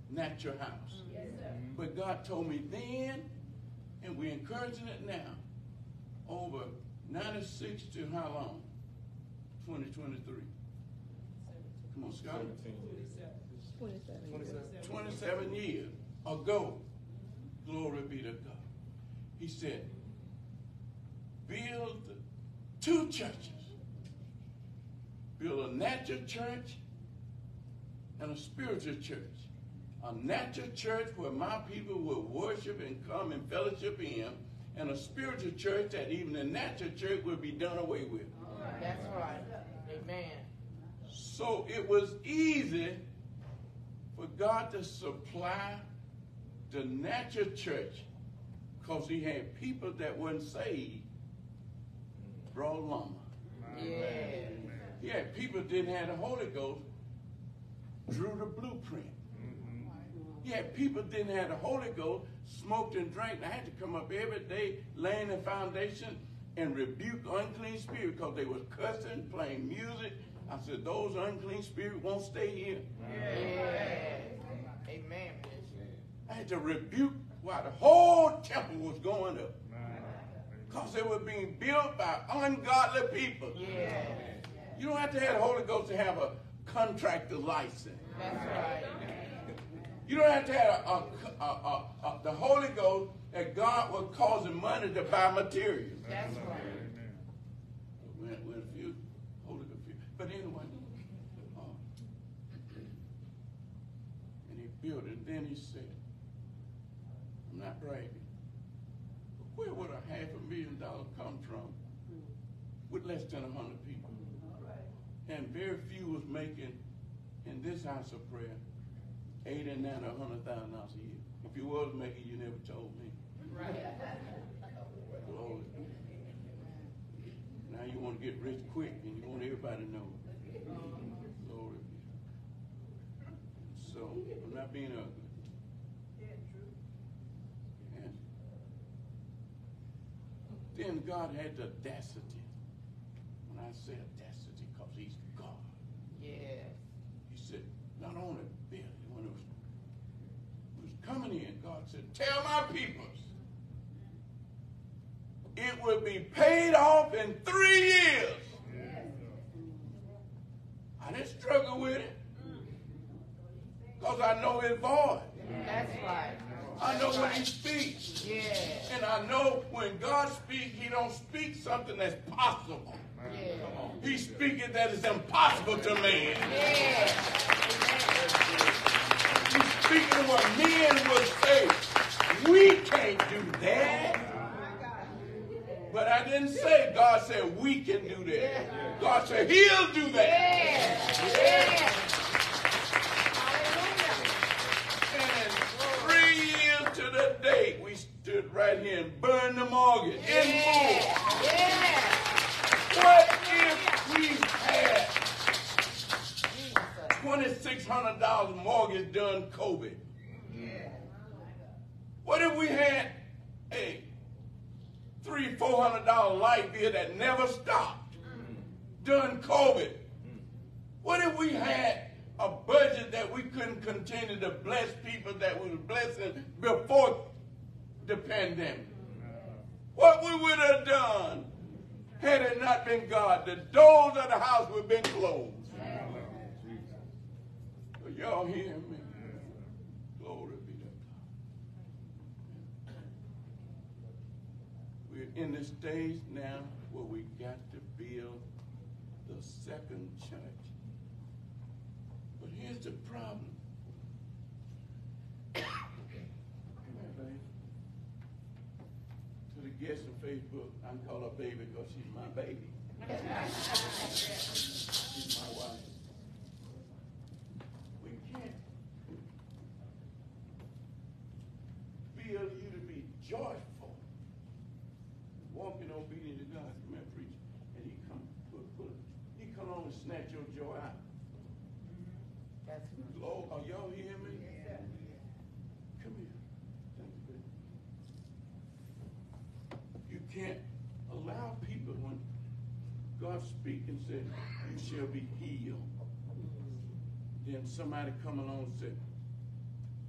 [SPEAKER 8] natural house. Mm. Mm-hmm. But God told me then, and we're encouraging it now, over ninety-six to how long? Twenty twenty-three. Come on, Scott. Twenty-seven years ago, glory be to God. He said, build two churches. Build a natural church and a spiritual church. A natural church where my people will worship and come and fellowship in, and a spiritual church that even the natural church will be done away with.
[SPEAKER 2] That's right. Amen.
[SPEAKER 8] So it was easy for God to supply the natural church because he had people that weren't saved brought lumber.
[SPEAKER 2] Yes.
[SPEAKER 8] He had people that didn't have the Holy Ghost drew the blueprint. Mm-hmm. He had people didn't have the Holy Ghost, smoked and drank. I had to come up every day, laying the foundation and rebuke unclean spirits because they was cussing, playing music. I said, those unclean spirits won't stay here.
[SPEAKER 2] Yes. Amen.
[SPEAKER 8] I had to rebuke while the whole temple was going up. Because they were being built by ungodly people.
[SPEAKER 2] Yes.
[SPEAKER 8] You don't have to have the Holy Ghost to have a contractor license.
[SPEAKER 2] That's right.
[SPEAKER 8] You don't have to have a, a, a, a, the Holy Ghost that God was causing money to buy materials.
[SPEAKER 2] That's right.
[SPEAKER 8] When, when a few, Holy Ghost, few. But anyway, uh, and he built it. Then he said, I'm not bragging, but where would a half a million dollars come from with less than a hundred people? And very few was making, in this house of prayer, eight and nine or a hundred thousand dollars a year. If you was making, you never told me. Lord. Now you want to get rich quick and you want everybody to know. Glory. So, I'm not being ugly. And then God had the audacity. When I say audacity, because he's God.
[SPEAKER 2] Yes.
[SPEAKER 8] He said, not only it, when it was, it was coming in, God said, tell my peoples, it will be paid off in three years. I didn't struggle with it. Because I know his voice.
[SPEAKER 2] That's right.
[SPEAKER 8] I know when he speaks. And I know when God speaks, he don't speak something that's possible. He's speaking that is impossible to man. He's speaking what men would say. We can't do that. But I didn't say God said we can do that. God said he'll do that.
[SPEAKER 2] Yes. Hallelujah.
[SPEAKER 8] And three years to the date, we stood right here and burned the mortgage in full.
[SPEAKER 2] Yes.
[SPEAKER 8] What if we had $2,600 mortgage done COVID? What if we had a three, four hundred dollar light bill that never stopped during COVID? What if we had a budget that we couldn't continue to bless people that we were blessing before the pandemic? What we would have done had it not been God, the doors of the house would have been closed. Y'all hear me? Glory be to God. We're in the stage now where we got to build the second church. But here's the problem. To the guests on Facebook, I call her baby because she's my baby. She's my wife. We can't feel you to be joyful, walking obedient to God. Come here, preach. And he come, put, put, he come on and snatch your joy out.
[SPEAKER 6] That's good.
[SPEAKER 8] Lord, are y'all hearing me? Come here. Thank you, baby. You can't allow people when God and you shall be healed. Then somebody come along and say,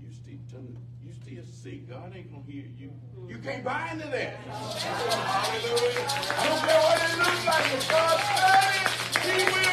[SPEAKER 8] you still you still sick. God ain't gonna hear you. You can't buy into that. Hallelujah. I don't care what it looks like. God said He will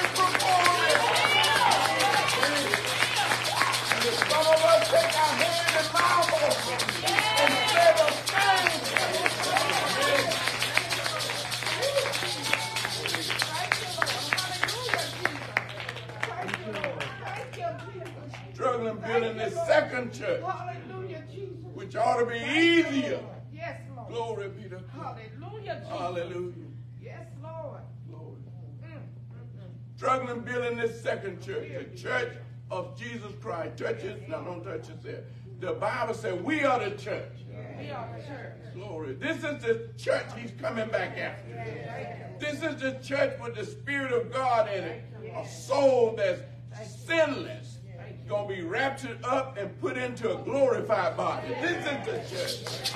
[SPEAKER 8] second church,
[SPEAKER 6] Hallelujah, Jesus.
[SPEAKER 8] which ought to be easier.
[SPEAKER 6] Yes, Lord.
[SPEAKER 8] Glory be to God.
[SPEAKER 6] Hallelujah, Jesus.
[SPEAKER 8] Hallelujah.
[SPEAKER 6] Yes, Lord.
[SPEAKER 8] Glory.
[SPEAKER 6] Mm, mm, mm.
[SPEAKER 8] Struggling building this second church, the church of Jesus Christ. Churches, now don't touch yourself. The Bible said we are the church.
[SPEAKER 6] We are the church.
[SPEAKER 8] Glory. This is the church he's coming back after. This is the church with the Spirit of God in it. A soul that's sinless. Gonna be raptured up and put into a glorified body. This is the church.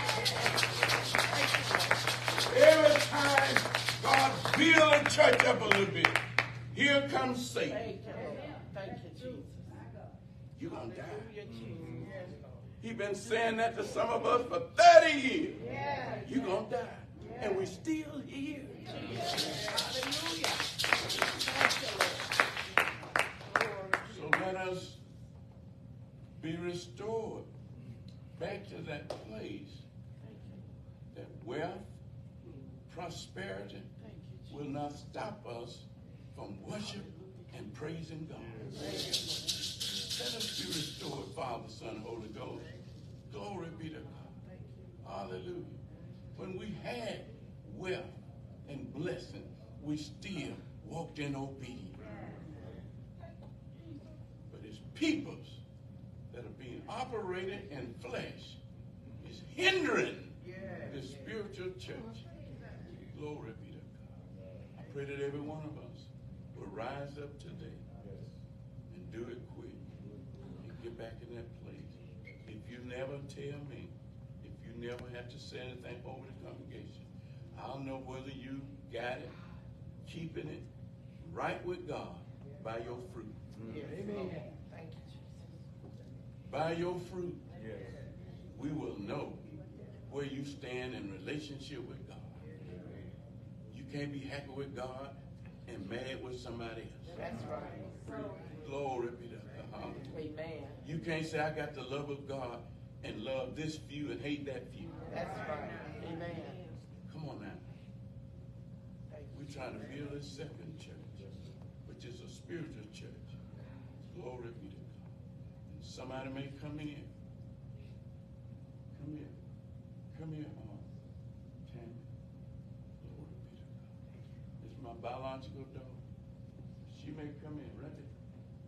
[SPEAKER 8] Every time God builds a church up a little bit, here comes Satan.
[SPEAKER 6] Thank you, Lord. Thank you, Jesus.
[SPEAKER 8] You're die.
[SPEAKER 6] Jesus. Yes, Lord.
[SPEAKER 8] He's been saying that to some of us for 30 years. You're gonna die. And we're still here.
[SPEAKER 6] Hallelujah. Thank you, Lord. Glory.
[SPEAKER 8] So let us be restored back to that place that wealth, prosperity will not stop us from worship and praising God. Let us be restored, Father, Son, Holy Ghost. Glory be to God. Hallelujah. When we had wealth and blessing, we still walked in obedience. But it's peoples that are being operated in flesh is hindering the spiritual church. Glory be to God. I pray that every one of us will rise up today and do it quick and get back in that place. If you never tell me, if you never have to say anything over the congregation, I'll know whether you got it, keeping it right with God by your fruit.
[SPEAKER 6] Amen.
[SPEAKER 8] By your fruit,
[SPEAKER 5] Yes.
[SPEAKER 8] we will know where you stand in relationship with God. You can't be happy with God and mad with somebody else.
[SPEAKER 6] That's right.
[SPEAKER 8] Glory be to God.
[SPEAKER 6] Amen.
[SPEAKER 8] You can't say I got the love of God and love this few and hate that few.
[SPEAKER 6] That's right. Amen.
[SPEAKER 8] Come on now. We're trying to build a second church, which is a spiritual church. Glory be to God. And somebody may come in. Come here. Come here, um, Tammy. Glory be to God. It's my biological daughter. She may come in, right.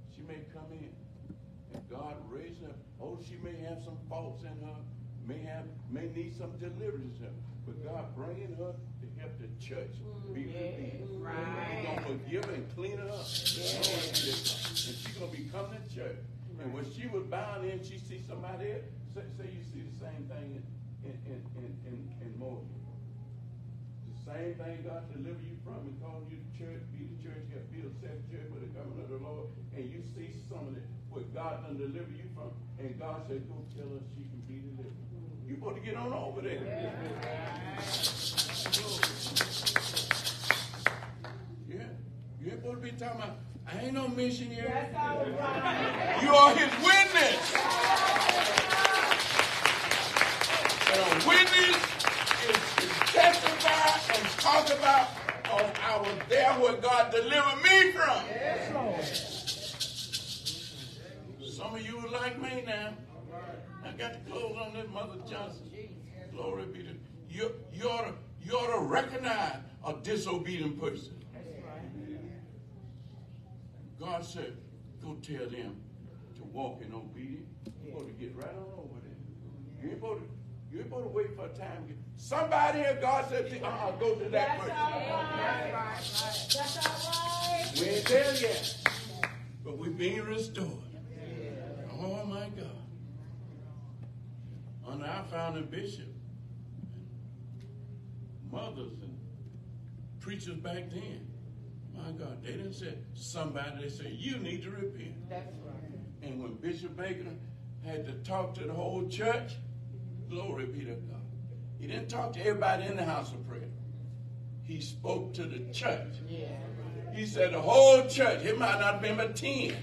[SPEAKER 8] She may come in. And God raised her. Oh, she may have some faults in her. May have, may need some deliverance in her. But God bringing her to help the church be redeemed. He's gonna forgive and clean her up. And she's gonna become the church. And when she was bound in, she see somebody else. Say, say you see the same thing in, in, in, in, in Morgan. The same thing God deliver you from and call you the church, be the church, you be the church with the government of the Lord, and you see some of it, what God done deliver you from, and God said, go tell her she can be delivered. You got to get on over there. Yeah. You ain't supposed to be talking about, I ain't no missionary. You are his witness. And a witness is to testify and talk about, oh, I was there where God delivered me from.
[SPEAKER 6] Yes, Lord.
[SPEAKER 8] Some of you are like me now. I got the clothes on this Mother Johnson. Glory be to you. You ought to You ought to recognize a disobedient person.
[SPEAKER 2] That's right.
[SPEAKER 8] God said, go tell them to walk in obedience. You're supposed to get right on over there. You ain't supposed to, you ain't supposed to wait for a time. Somebody here, God said, uh-uh, go to that person.
[SPEAKER 2] That's all right.
[SPEAKER 8] We ain't there yet. But we're being restored. Oh my God. Under our founding bishop, mothers and preachers back then, my God, they didn't say somebody, they said, you need to repent.
[SPEAKER 2] That's right.
[SPEAKER 8] And when Bishop Baker had to talk to the whole church, glory be to God. He didn't talk to everybody in the house of prayer. He spoke to the church.
[SPEAKER 2] Yeah.
[SPEAKER 8] He said the whole church, it might not have been but 10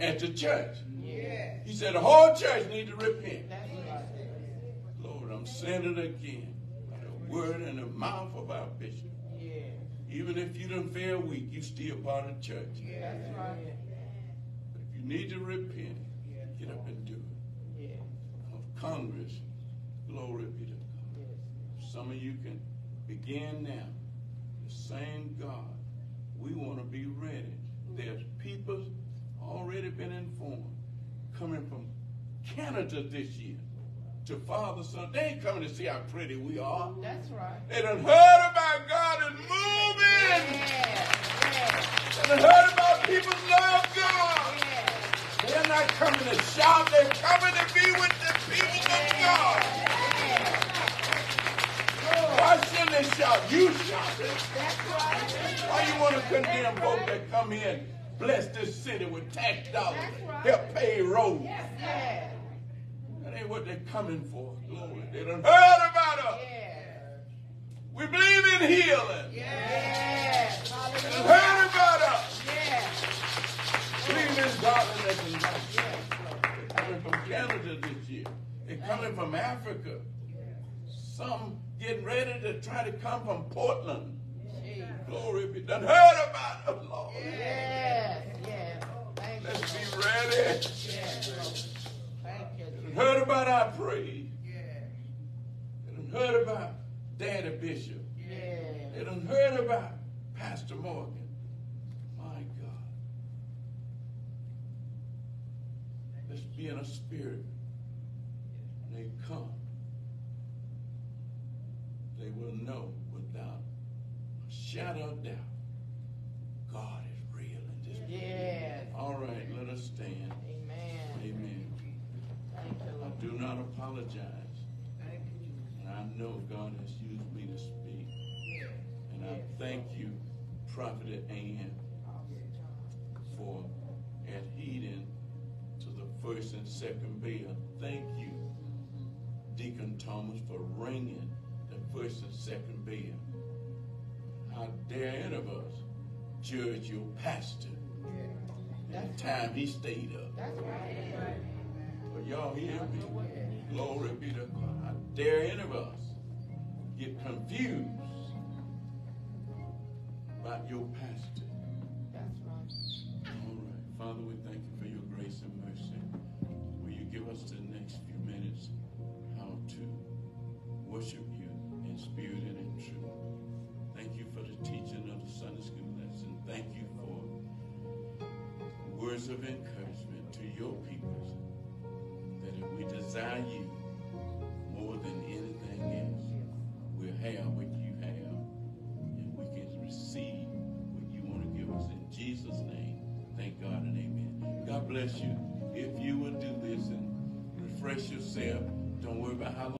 [SPEAKER 8] at the church.
[SPEAKER 2] Yeah.
[SPEAKER 8] He said the whole church need to repent.
[SPEAKER 2] That's right.
[SPEAKER 8] Lord, I'm saying it again. The word in the mouth of our bishop.
[SPEAKER 2] Yeah.
[SPEAKER 8] Even if you done fail weak, you still part of the church.
[SPEAKER 2] That's right.
[SPEAKER 8] But if you need to repent, get up and do it.
[SPEAKER 2] Yeah.
[SPEAKER 8] Of Congress, glory be to God.
[SPEAKER 2] Yes.
[SPEAKER 8] Some of you can begin now. The same God, we want to be ready. There's mm-hmm. people already been informed coming from Canada this year to Father Son. They ain't coming to see how pretty we are.
[SPEAKER 2] That's right.
[SPEAKER 8] They done heard about God is moving.
[SPEAKER 2] Yeah. Yeah.
[SPEAKER 8] They done heard about people love God.
[SPEAKER 2] Yeah.
[SPEAKER 8] They're not coming to shout. They're coming to be with the people of God. Why shouldn't they shout? You shout it.
[SPEAKER 2] That's right.
[SPEAKER 8] Why you want to condemn folk that come in, bless this city with tax dollars,
[SPEAKER 2] right.
[SPEAKER 8] help pay roads?
[SPEAKER 2] Yeah.
[SPEAKER 8] That ain't what they're coming for. Glory. They done heard about us.
[SPEAKER 2] Yeah.
[SPEAKER 8] We believe in healing.
[SPEAKER 2] Yeah.
[SPEAKER 8] They done heard about us.
[SPEAKER 2] Yeah.
[SPEAKER 8] Believe in godliness and righteousness. They're coming from Canada this year. They're coming from Africa. Some getting ready to try to come from Portland.
[SPEAKER 2] Jesus.
[SPEAKER 8] Glory be done. Heard about us, Lord.
[SPEAKER 2] Yes. Yes. Thank you.
[SPEAKER 8] Let's be ready.
[SPEAKER 2] Yes.
[SPEAKER 8] Done heard about our praise.
[SPEAKER 2] Yeah.
[SPEAKER 8] They done heard about Daddy Bishop.
[SPEAKER 2] Yeah.
[SPEAKER 8] They done heard about Pastor Morgan. My God. Let's be in a spirit. When they come, they will know without a shadow of doubt God is real in this place. All right, let us stand. Do not apologize. And I know God has used me to speak. And I thank you, Prophet Ann, for adhering to the first and second bell. Thank you, Deacon Thomas, for ringing the first and second bell. How dare any of us judge your pastor the time he stayed up.
[SPEAKER 2] That's right.
[SPEAKER 8] But y'all hear me? Glory be to God. How dare any of us get confused about your pastor?
[SPEAKER 2] That's right.
[SPEAKER 8] All right. Father, we thank you for your grace and mercy. Will you give us the next few minutes how to worship you in spirit and in truth? Thank you for the teaching of the Sunday school lesson. Thank you for words of encouragement to your people we desire you more than anything else, we'll have what you have and we can receive what you want to give us. In Jesus' name, thank God and amen. God bless you. If you will do this and refresh yourself, don't worry about how long.